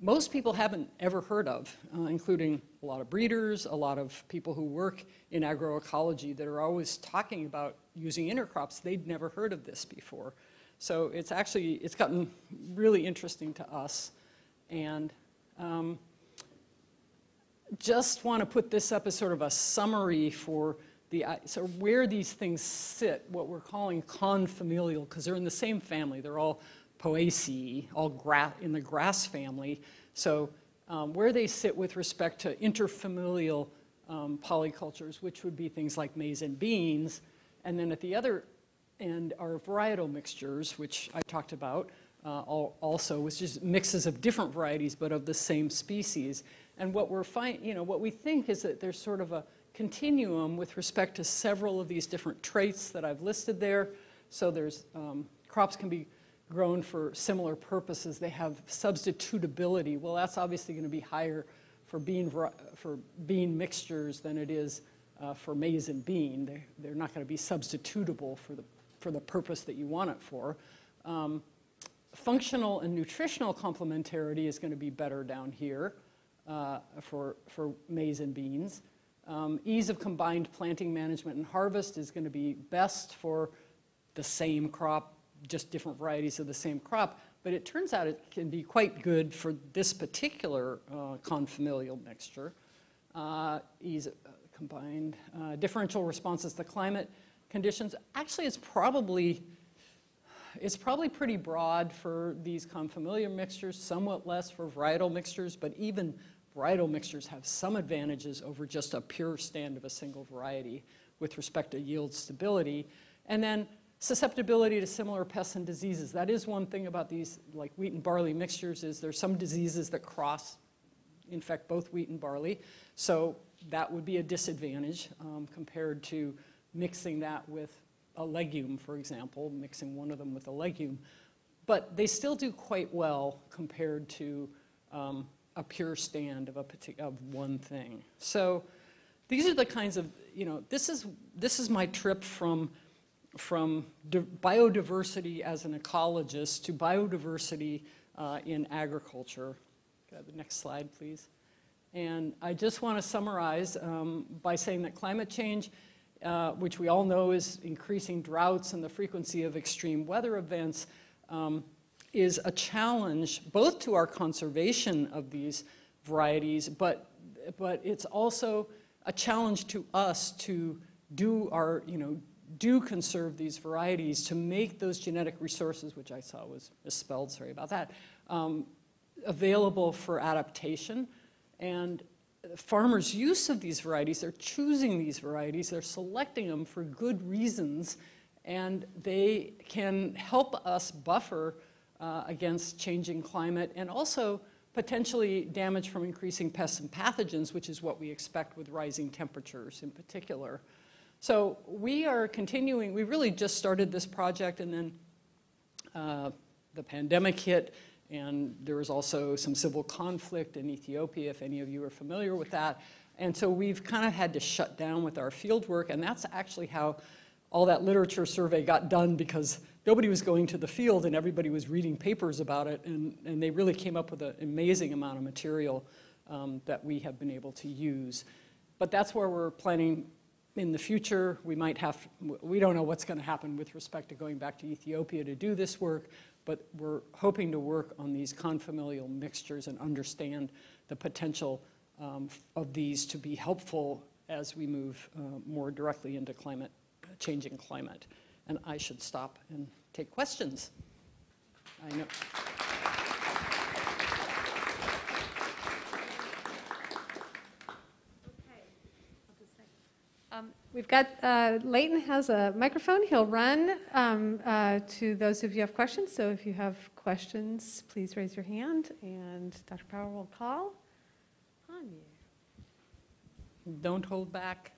most people haven't ever heard of, uh, including a lot of breeders, a lot of people who work in agroecology that are always talking about using intercrops. They'd never heard of this before. So it's actually, it's gotten really interesting to us. And um, just want to put this up as sort of a summary for the, so where these things sit, what we're calling confamilial, because they're in the same family. They're all Poaceae, all in the grass family. So um, where they sit with respect to interfamilial um, polycultures, which would be things like maize and beans. And then at the other end are varietal mixtures, which I talked about uh, also, which is mixes of different varieties but of the same species. And what we're find, you know, what we think is that there's sort of a continuum with respect to several of these different traits that I've listed there. So there's um, crops can be grown for similar purposes. They have substitutability. Well, that's obviously going to be higher for bean, for bean mixtures than it is uh, for maize and bean. They're, they're not going to be substitutable for the, for the purpose that you want it for. Um, functional and nutritional complementarity is going to be better down here uh, for, for maize and beans. Um, ease of combined planting management and harvest is going to be best for the same crop, just different varieties of the same crop. But it turns out it can be quite good for this particular uh, confamilial mixture. Uh, ease, uh, combined uh, differential responses to climate conditions. Actually, it's probably it's probably pretty broad for these confamilial mixtures, somewhat less for varietal mixtures, but even varietal mixtures have some advantages over just a pure stand of a single variety with respect to yield stability. And then susceptibility to similar pests and diseases. That is one thing about these like wheat and barley mixtures is there's some diseases that cross, infect both wheat and barley. So that would be a disadvantage um, compared to mixing that with a legume, for example, mixing one of them with a legume. But they still do quite well compared to um, a pure stand of, a partic- of one thing. So these are the kinds of, you know, this is, this is my trip from, from biodiversity as an ecologist to biodiversity uh, in agriculture. The next slide, please. And I just want to summarize um, by saying that climate change, uh, which we all know is increasing droughts and the frequency of extreme weather events, um, is a challenge both to our conservation of these varieties, but, but it's also a challenge to us to do our, you know, do conserve these varieties to make those genetic resources, which I saw was misspelled, sorry about that, um, available for adaptation. And farmers' use of these varieties, they're choosing these varieties, they're selecting them for good reasons, and they can help us buffer uh, against changing climate and also potentially damage from increasing pests and pathogens, which is what we expect with rising temperatures in particular. So we are continuing, we really just started this project and then uh, the pandemic hit and there was also some civil conflict in Ethiopia, if any of you are familiar with that. And so we've kind of had to shut down with our field work, and that's actually how all that literature survey got done because nobody was going to the field and everybody was reading papers about it, and, and they really came up with an amazing amount of material um, that we have been able to use. But that's where we're planning in the future. We might have, we don't know what's going to happen with respect to going back to Ethiopia to do this work, but we're hoping to work on these confamilial mixtures and understand the potential um, of these to be helpful as we move uh, more directly into climate, changing climate. And I should stop and take questions. I know. Um, We've got, uh, Leighton has a microphone. He'll run um, uh, to those of you who have questions. So if you have questions, please raise your hand and Dr. Power will call on you. Don't hold back.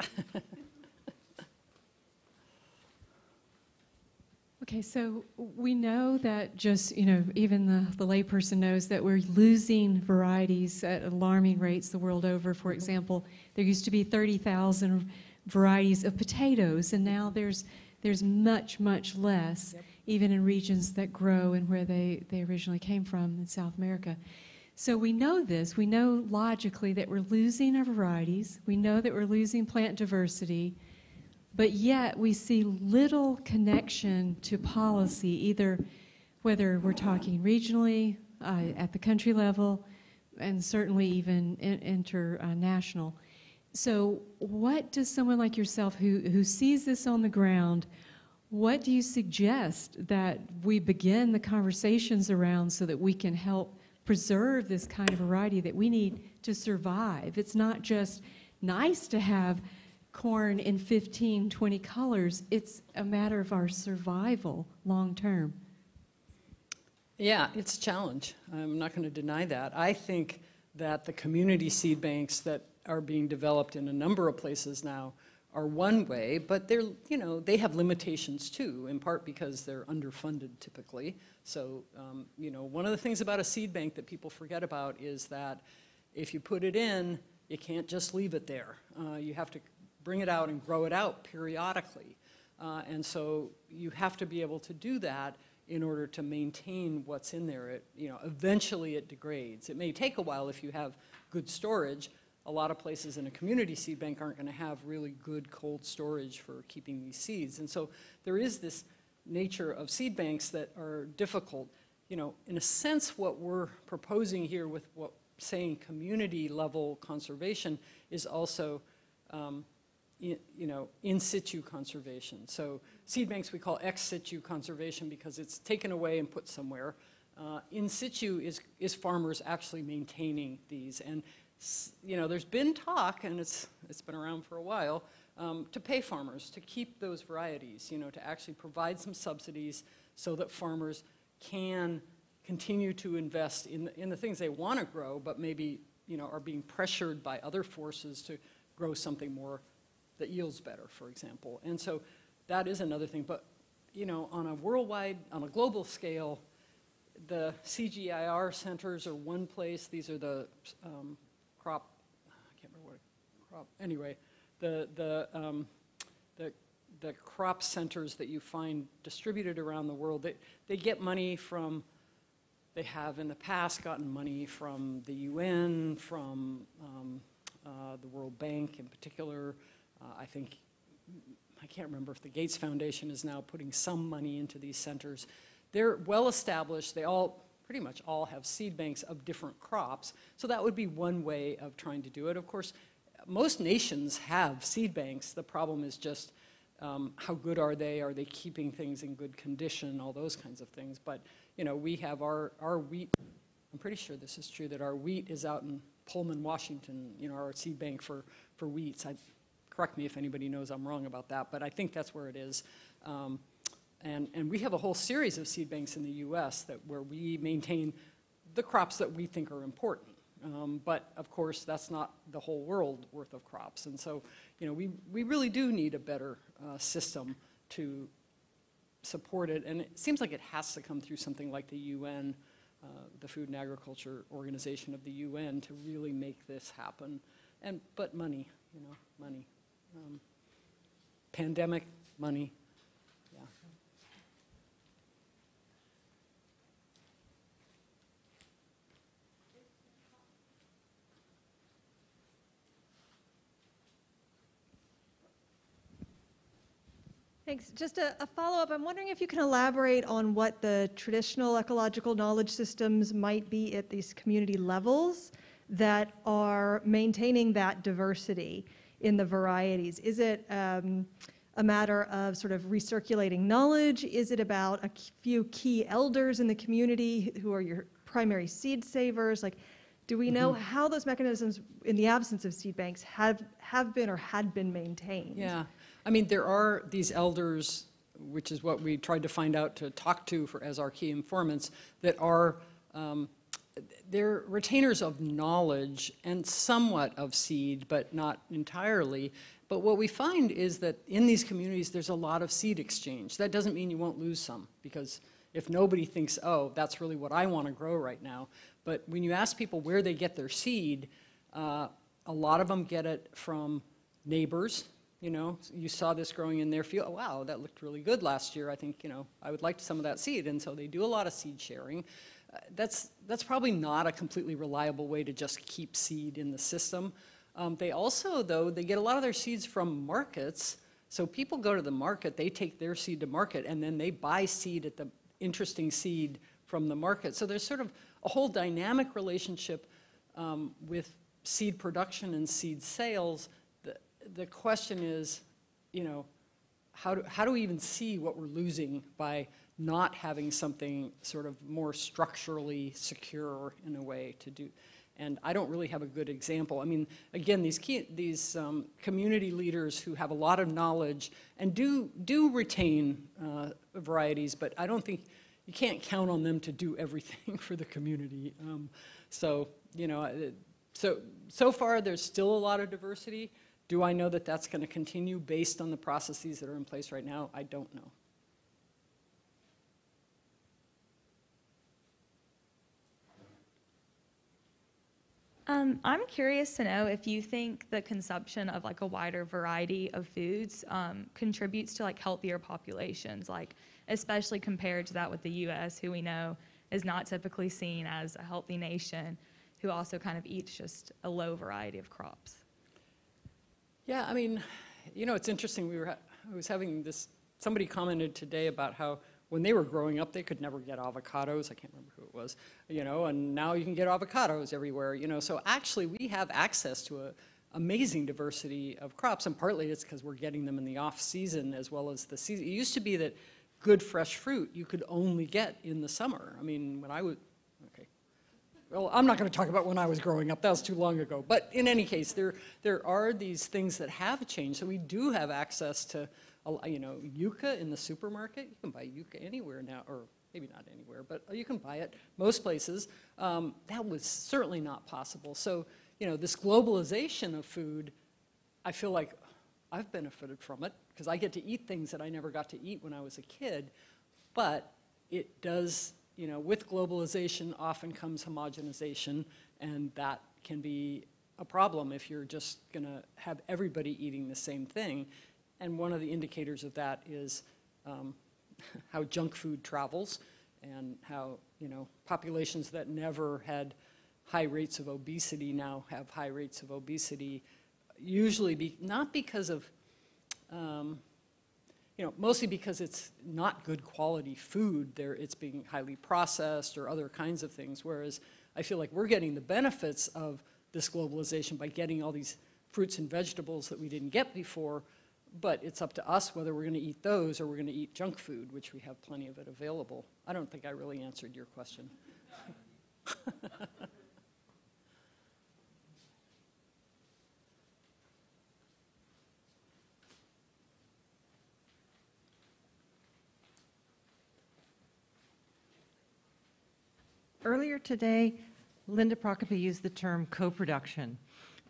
Okay, so we know that just, you know, even the, the layperson knows that we're losing varieties at alarming rates the world over. For mm-hmm. example, there used to be 30,000 varieties of potatoes, and now there's, there's much, much less, Yep. even in regions that grow and where they, they originally came from in South America. So we know this. We know logically that we're losing our varieties. We know that we're losing plant diversity. But yet we see little connection to policy, either whether we're talking regionally, uh, at the country level, and certainly even in, international. So, what does someone like yourself who, who sees this on the ground, what do you suggest that we begin the conversations around so that we can help preserve this kind of variety that we need to survive? It's not just nice to have corn in 15, 20 colors. It's a matter of our survival long term. Yeah, it's a challenge. I'm not going to deny that. I think that the community seed banks that are being developed in a number of places now are one way, but they're, you know, they have limitations too, in part because they're underfunded typically. So, um, you know, one of the things about a seed bank that people forget about is that if you put it in, you can't just leave it there. Uh, you have to bring it out and grow it out periodically. Uh, and so you have to be able to do that in order to maintain what's in there. It, you know, eventually it degrades. It may take a while if you have good storage. A lot of places in a community seed bank aren't going to have really good cold storage for keeping these seeds. And so there is this nature of seed banks that are difficult. You know, in a sense, what we're proposing here with what saying community level conservation is also um, in, you know, in situ conservation. So seed banks we call ex situ conservation because it's taken away and put somewhere. Uh, in situ is, is farmers actually maintaining these. And, you know, there's been talk, and it's, it's been around for a while, um, to pay farmers to keep those varieties, you know, to actually provide some subsidies so that farmers can continue to invest in, in the things they want to grow, but maybe, you know, are being pressured by other forces to grow something more that yields better, for example. And so that is another thing. But, you know, on a worldwide, on a global scale, the CGIAR centers are one place. These are the um, crop, I can't remember what crop, anyway, the, the, um, the, the crop centers that you find distributed around the world, they, they get money from, they have in the past gotten money from the UN, from um, uh, the World Bank in particular, uh, I think, I can't remember if the Gates Foundation is now putting some money into these centers. They're well established. They all, pretty much all have seed banks of different crops. So that would be one way of trying to do it. Of course, most nations have seed banks. The problem is just um, how good are they? Are they keeping things in good condition? All those kinds of things. But, you know, we have our, our wheat. I'm pretty sure this is true, that our wheat is out in Pullman, Washington, you know, our seed bank for, for wheats. I, correct me if anybody knows I'm wrong about that, but I think that's where it is. Um, and, and we have a whole series of seed banks in the U.S. that where we maintain the crops that we think are important. Um, but of course, that's not the whole world worth of crops. And so, you know, we, we really do need a better uh, system to support it. And it seems like it has to come through something like the UN, uh, the Food and Agriculture Organization of the UN, to really make this happen. And, but money, you know, money. Um, pandemic, money, yeah. Thanks. Just a, a follow-up. I'm wondering if you can elaborate on what the traditional ecological knowledge systems might be at these community levels that are maintaining that diversity in the varieties. Is it um, a matter of sort of recirculating knowledge? Is it about a few key elders in the community who are your primary seed savers? Like, do we know Mm-hmm. how those mechanisms, in the absence of seed banks, have, have been or had been maintained? Yeah, I mean, there are these elders, which is what we tried to find out to talk to for, as our key informants, that are, um, they're retainers of knowledge and somewhat of seed, but not entirely. But what we find is that in these communities, there's a lot of seed exchange. That doesn't mean you won't lose some, because if nobody thinks, oh, that's really what I want to grow right now. But when you ask people where they get their seed, uh, a lot of them get it from neighbors. You know, you saw this growing in their field. Oh, wow, that looked really good last year. I think, you know, I would like some of that seed. And so they do a lot of seed sharing. That's, that's probably not a completely reliable way to just keep seed in the system. Um, they also, though, they get a lot of their seeds from markets. So people go to the market, they take their seed to market, and then they buy seed at the interesting seed from the market. So there's sort of a whole dynamic relationship um, with seed production and seed sales. The, the question is, you know, how do, how do we even see what we're losing by not having something sort of more structurally secure in a way to do? And I don't really have a good example. I mean, again, these key, these um, community leaders who have a lot of knowledge and do do retain uh, varieties, but I don't think you can't count on them to do everything for the community. Um, so you know, so so far there's still a lot of diversity. Do I know that that's going to continue based on the processes that are in place right now? I don't know. Um, I'm curious to know if you think the consumption of like a wider variety of foods um, contributes to like healthier populations, like especially compared to that with the U.S., who we know is not typically seen as a healthy nation, who also kind of eats just a low variety of crops. Yeah, I mean, you know, it's interesting. We were, I was having this, somebody commented today about how when they were growing up, they could never get avocados. I can't remember who it was, you know, and now you can get avocados everywhere, you know. So actually, we have access to a amazing diversity of crops, and partly it's because we're getting them in the off season as well as the season. It used to be that good fresh fruit you could only get in the summer. I mean, when I was, okay, well, I'm not going to talk about when I was growing up. That was too long ago. But in any case, there there are these things that have changed. So we do have access to, you know, yucca in the supermarket. You can buy yucca anywhere now, or maybe not anywhere, but you can buy it most places. Um, that was certainly not possible. So you know, this globalization of food, I feel like I've benefited from it because I get to eat things that I never got to eat when I was a kid. But it does, you know, with globalization often comes homogenization, and that can be a problem if you're just going to have everybody eating the same thing. And one of the indicators of that is um, how junk food travels and how, you know, populations that never had high rates of obesity now have high rates of obesity, usually be, not because of um, you know, mostly because it's not good quality food. There, it's being highly processed or other kinds of things. Whereas I feel like we're getting the benefits of this globalization by getting all these fruits and vegetables that we didn't get before. But it's up to us whether we're going to eat those or we're going to eat junk food, which we have plenty of it available. I don't think I really answered your question. Earlier today, Linda Prokopy used the term co-production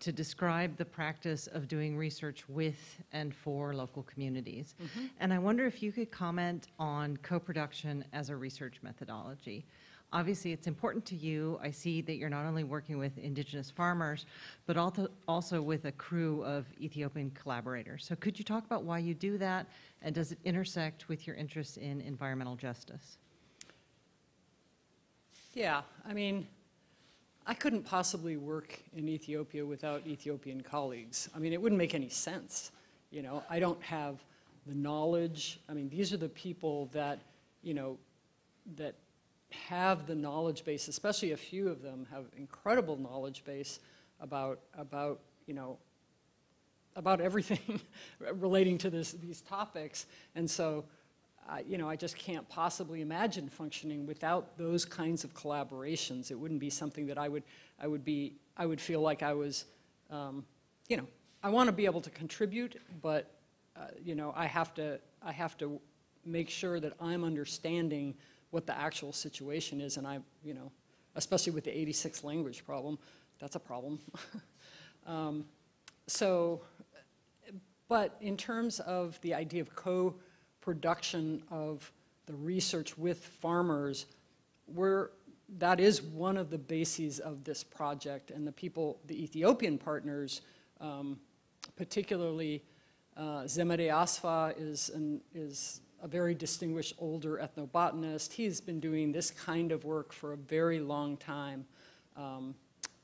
to describe the practice of doing research with and for local communities. Mm-hmm. And I wonder if you could comment on co-production as a research methodology. Obviously, it's important to you. I see that you're not only working with indigenous farmers, but also, also with a crew of Ethiopian collaborators. So could you talk about why you do that, and does it intersect with your interest in environmental justice? Yeah, I mean, I couldn't possibly work in Ethiopia without Ethiopian colleagues. I mean, it wouldn't make any sense. You know, I don't have the knowledge. I mean, these are the people that, you know, that have the knowledge base, especially a few of them have incredible knowledge base about, about you know, about everything relating to this, these topics. And so, uh, you know, I just can't possibly imagine functioning without those kinds of collaborations. It wouldn't be something that I would, I would be, I would feel like I was, um, you know, I want to be able to contribute, but, uh, you know, I have to, I have to make sure that I'm understanding what the actual situation is, and I, you know, especially with the 86 language problem, that's a problem. um, so, but in terms of the idea of co-production of the research with farmers, we're, that is one of the bases of this project. And the people, the Ethiopian partners, um, particularly uh, Zemede Asfaw is, an, is a very distinguished older ethnobotanist. He's been doing this kind of work for a very long time um,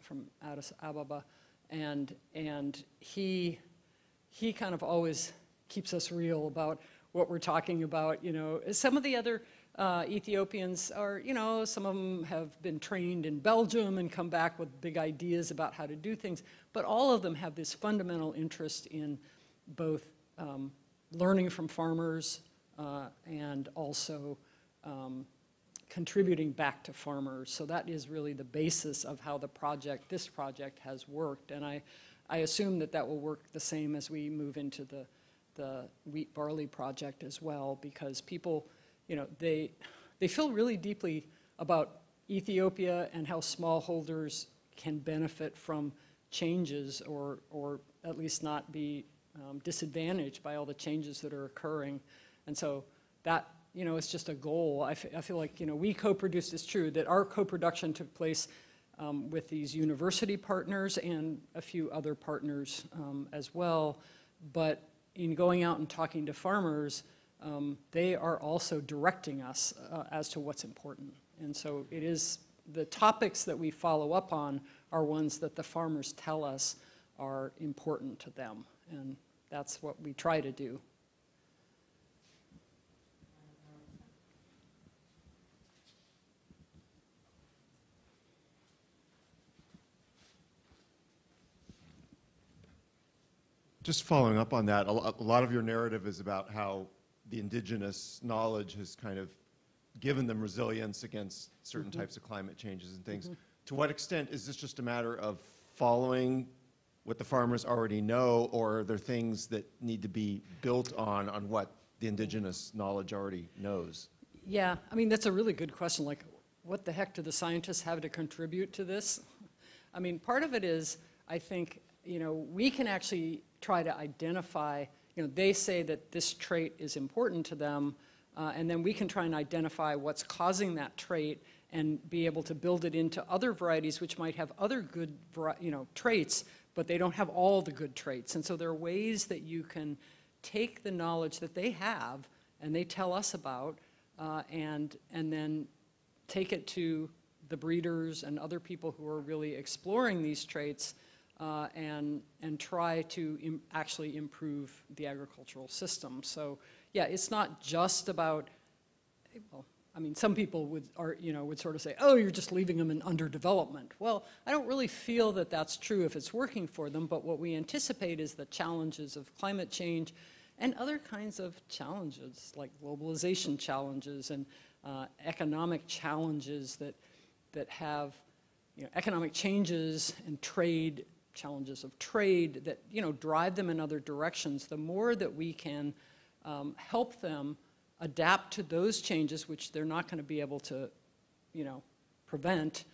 from Addis Ababa. And, and he, he kind of always keeps us real about what we're talking about. You know, some of the other uh, Ethiopians are, you know, some of them have been trained in Belgium and come back with big ideas about how to do things, but all of them have this fundamental interest in both um, learning from farmers uh, and also um, contributing back to farmers. So that is really the basis of how the project, this project has worked. And I, I assume that that will work the same as we move into the, the wheat barley project as well, because people, you know, they, they feel really deeply about Ethiopia and how smallholders can benefit from changes or, or at least not be um, disadvantaged by all the changes that are occurring. And so that, you know, is just a goal. I, I feel like, you know, we co-produced, it's true, that our co-production took place um, with these university partners and a few other partners um, as well. But in going out and talking to farmers, um, they are also directing us uh, as to what's important. And so it is, the topics that we follow up on are ones that the farmers tell us are important to them. And that's what we try to do. Just following up on that, a lot of your narrative is about how the indigenous knowledge has kind of given them resilience against certain mm-hmm. types of climate changes and things. Mm-hmm. To what extent is this just a matter of following what the farmers already know, or are there things that need to be built on, on what the indigenous knowledge already knows? Yeah, I mean, that's a really good question. Like, what the heck do the scientists have to contribute to this? I mean, part of it is, I think, you know, we can actually try to identify, you know, they say that this trait is important to them, uh, and then we can try and identify what's causing that trait and be able to build it into other varieties which might have other good, you know, traits, but they don't have all the good traits. And so there are ways that you can take the knowledge that they have and they tell us about, uh, and, and then take it to the breeders and other people who are really exploring these traits uh, and, and try to Im- actually improve the agricultural system. So, yeah, it's not just about, well, I mean, some people would, are, you know, would sort of say, oh, you're just leaving them in underdevelopment. Well, I don't really feel that that's true if it's working for them, but what we anticipate is the challenges of climate change and other kinds of challenges, like globalization challenges and uh, economic challenges that, that have, you know, economic changes and trade, challenges of trade that, you know, drive them in other directions. The more that we can um, help them adapt to those changes, which they're not going to be able to, you know, prevent,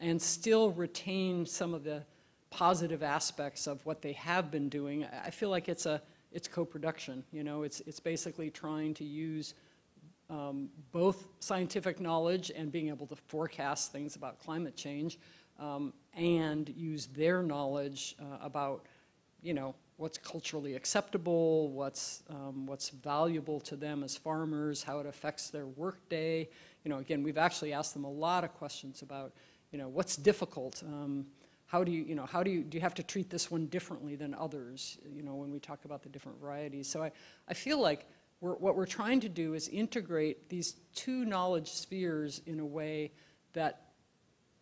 and still retain some of the positive aspects of what they have been doing. I feel like it's a it's co-production. You know, it's it's basically trying to use um, both scientific knowledge and being able to forecast things about climate change, um, and use their knowledge uh, about, you know, what's culturally acceptable, what's um, what's valuable to them as farmers, how it affects their workday. You know, again, we've actually asked them a lot of questions about, you know, what's difficult. Um, how do you, you know, how do you, do you have to treat this one differently than others, you know, when we talk about the different varieties? So I, I feel like we're, what we're trying to do is integrate these two knowledge spheres in a way that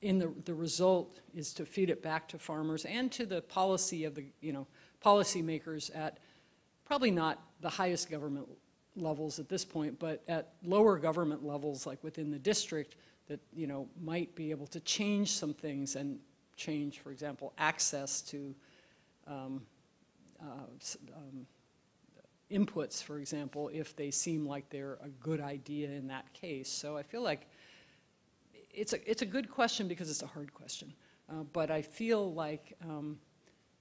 in the, the result is to feed it back to farmers and to the policy of the, you know, policymakers at probably not the highest government levels at this point, but at lower government levels, like within the district, that, you know, might be able to change some things and change, for example, access to um, uh, um, inputs, for example, if they seem like they're a good idea in that case. So I feel like it's a, it's a good question because it's a hard question. Uh, but I feel like um,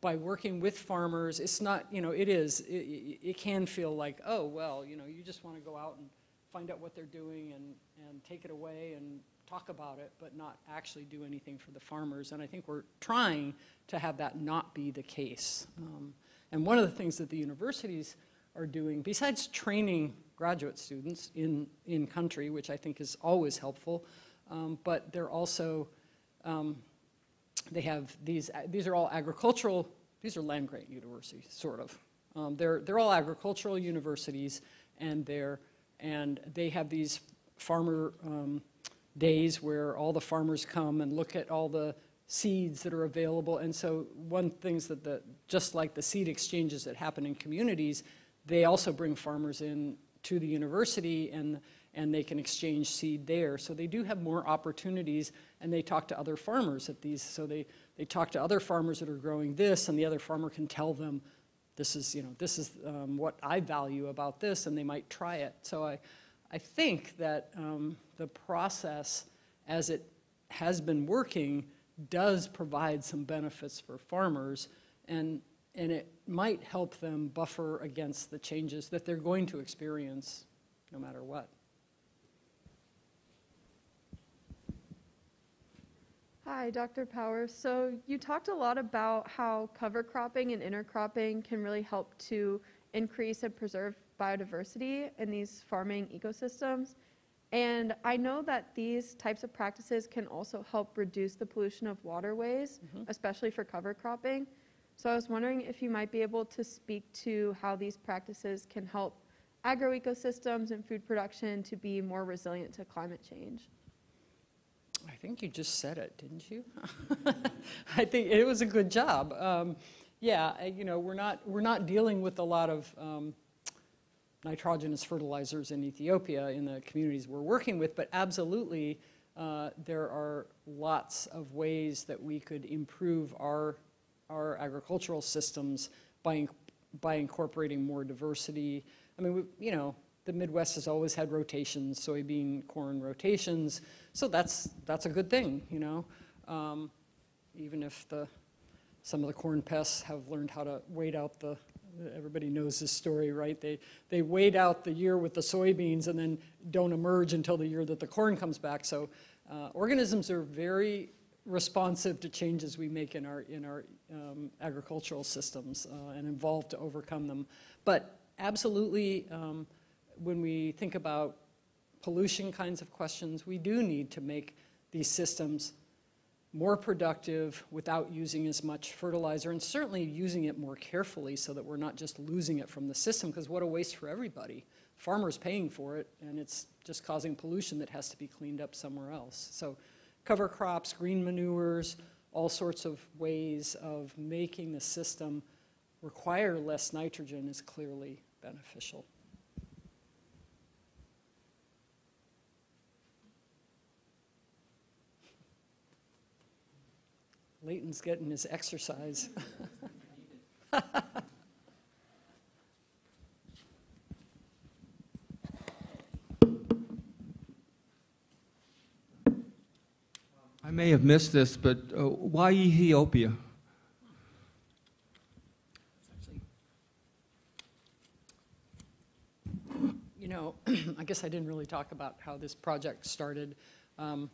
by working with farmers, it's not, you know, it is, it, it can feel like, oh, well, you know, you just want to go out and find out what they're doing and, and take it away and talk about it, but not actually do anything for the farmers. And I think we're trying to have that not be the case. Um, and one of the things that the universities are doing, besides training graduate students in, in country, which I think is always helpful, um, but they're also, um, they have these, these are all agricultural, these are land grant universities, sort of. Um, they're, they're all agricultural universities, and they're, and they have these farmer um, days where all the farmers come and look at all the seeds that are available. And so one things that the, just like the seed exchanges that happen in communities, they also bring farmers in to the university and, and they can exchange seed there. So they do have more opportunities and they talk to other farmers at these. So they, they talk to other farmers that are growing this and the other farmer can tell them, this is, you know, this is um, what I value about this and they might try it. So I, I think that um, the process as it has been working does provide some benefits for farmers and, and it might help them buffer against the changes that they're going to experience no matter what. Hi, Dr. Powers. So you talked a lot about how cover cropping and intercropping can really help to increase and preserve biodiversity in these farming ecosystems. And I know that these types of practices can also help reduce the pollution of waterways, mm-hmm. especially for cover cropping. So I was wondering if you might be able to speak to how these practices can help agroecosystems and food production to be more resilient to climate change. I think you just said it, didn't you? I think it was a good job. Um, yeah, you know, we're not, we're not dealing with a lot of um, nitrogenous fertilizers in Ethiopia in the communities we're working with, but absolutely, uh, there are lots of ways that we could improve our, our agricultural systems by, by incorporating more diversity. I mean, we, you know, the Midwest has always had rotations, soybean, corn rotations, so that's, that's a good thing, you know? Um, even if the, some of the corn pests have learned how to wait out the, everybody knows this story, right? They, they wait out the year with the soybeans and then don't emerge until the year that the corn comes back. So uh, organisms are very responsive to changes we make in our, in our um, agricultural systems uh, and evolve to overcome them. But absolutely, um, when we think about pollution kinds of questions, we do need to make these systems more productive without using as much fertilizer and certainly using it more carefully so that we're not just losing it from the system because what a waste for everybody. Farmers paying for it and it's just causing pollution that has to be cleaned up somewhere else. So cover crops, green manures, all sorts of ways of making the system require less nitrogen is clearly beneficial. Leighton's getting his exercise. I may have missed this, but uh, why Ethiopia? You know, I guess I didn't really talk about how this project started. Um,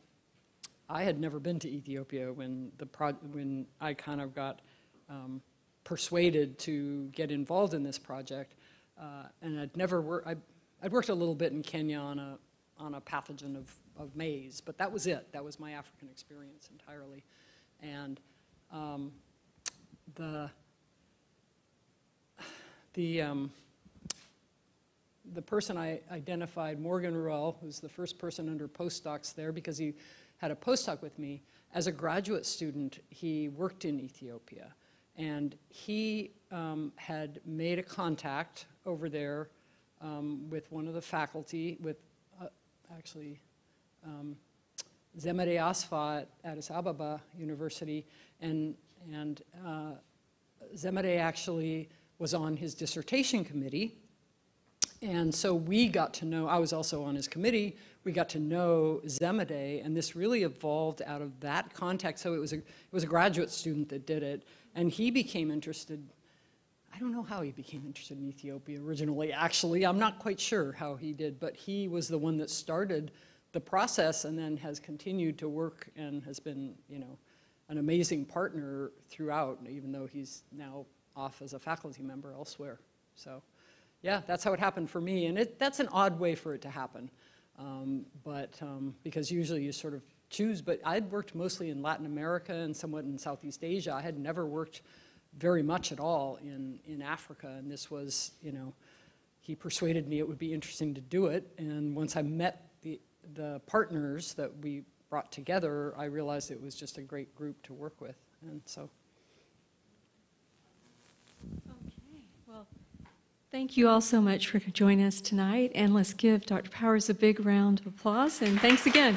I had never been to Ethiopia when the when I kind of got um, persuaded to get involved in this project, uh, and I'd never worked. I'd worked a little bit in Kenya on a on a pathogen of, of maize, but that was it. That was my African experience entirely, and um, the the um, the person I identified, Morgan Ruelle, who's the first person under postdocs there because he had a postdoc with me. As a graduate student, he worked in Ethiopia. And he um, had made a contact over there um, with one of the faculty, with uh, actually um, Zemede Asfaw at Addis Ababa University. And, and uh, Zemede actually was on his dissertation committee. And so we got to know, I was also on his committee, we got to know Zemede, and this really evolved out of that context. So it was a, it was a graduate student that did it, and he became interested. I don't know how he became interested in Ethiopia originally, actually. I'm not quite sure how he did, but he was the one that started the process and then has continued to work and has been, you know, an amazing partner throughout, even though he's now off as a faculty member elsewhere. So yeah, that's how it happened for me. And it, that's an odd way for it to happen. Um, but um, because usually you sort of choose, but I'd worked mostly in Latin America and somewhat in Southeast Asia. I had never worked very much at all in, in Africa. And this was, you know, he persuaded me it would be interesting to do it. And once I met the, the partners that we brought together, I realized it was just a great group to work with. And so Thank you all so much for joining us tonight, and let's give Dr. Powers a big round of applause, and thanks again.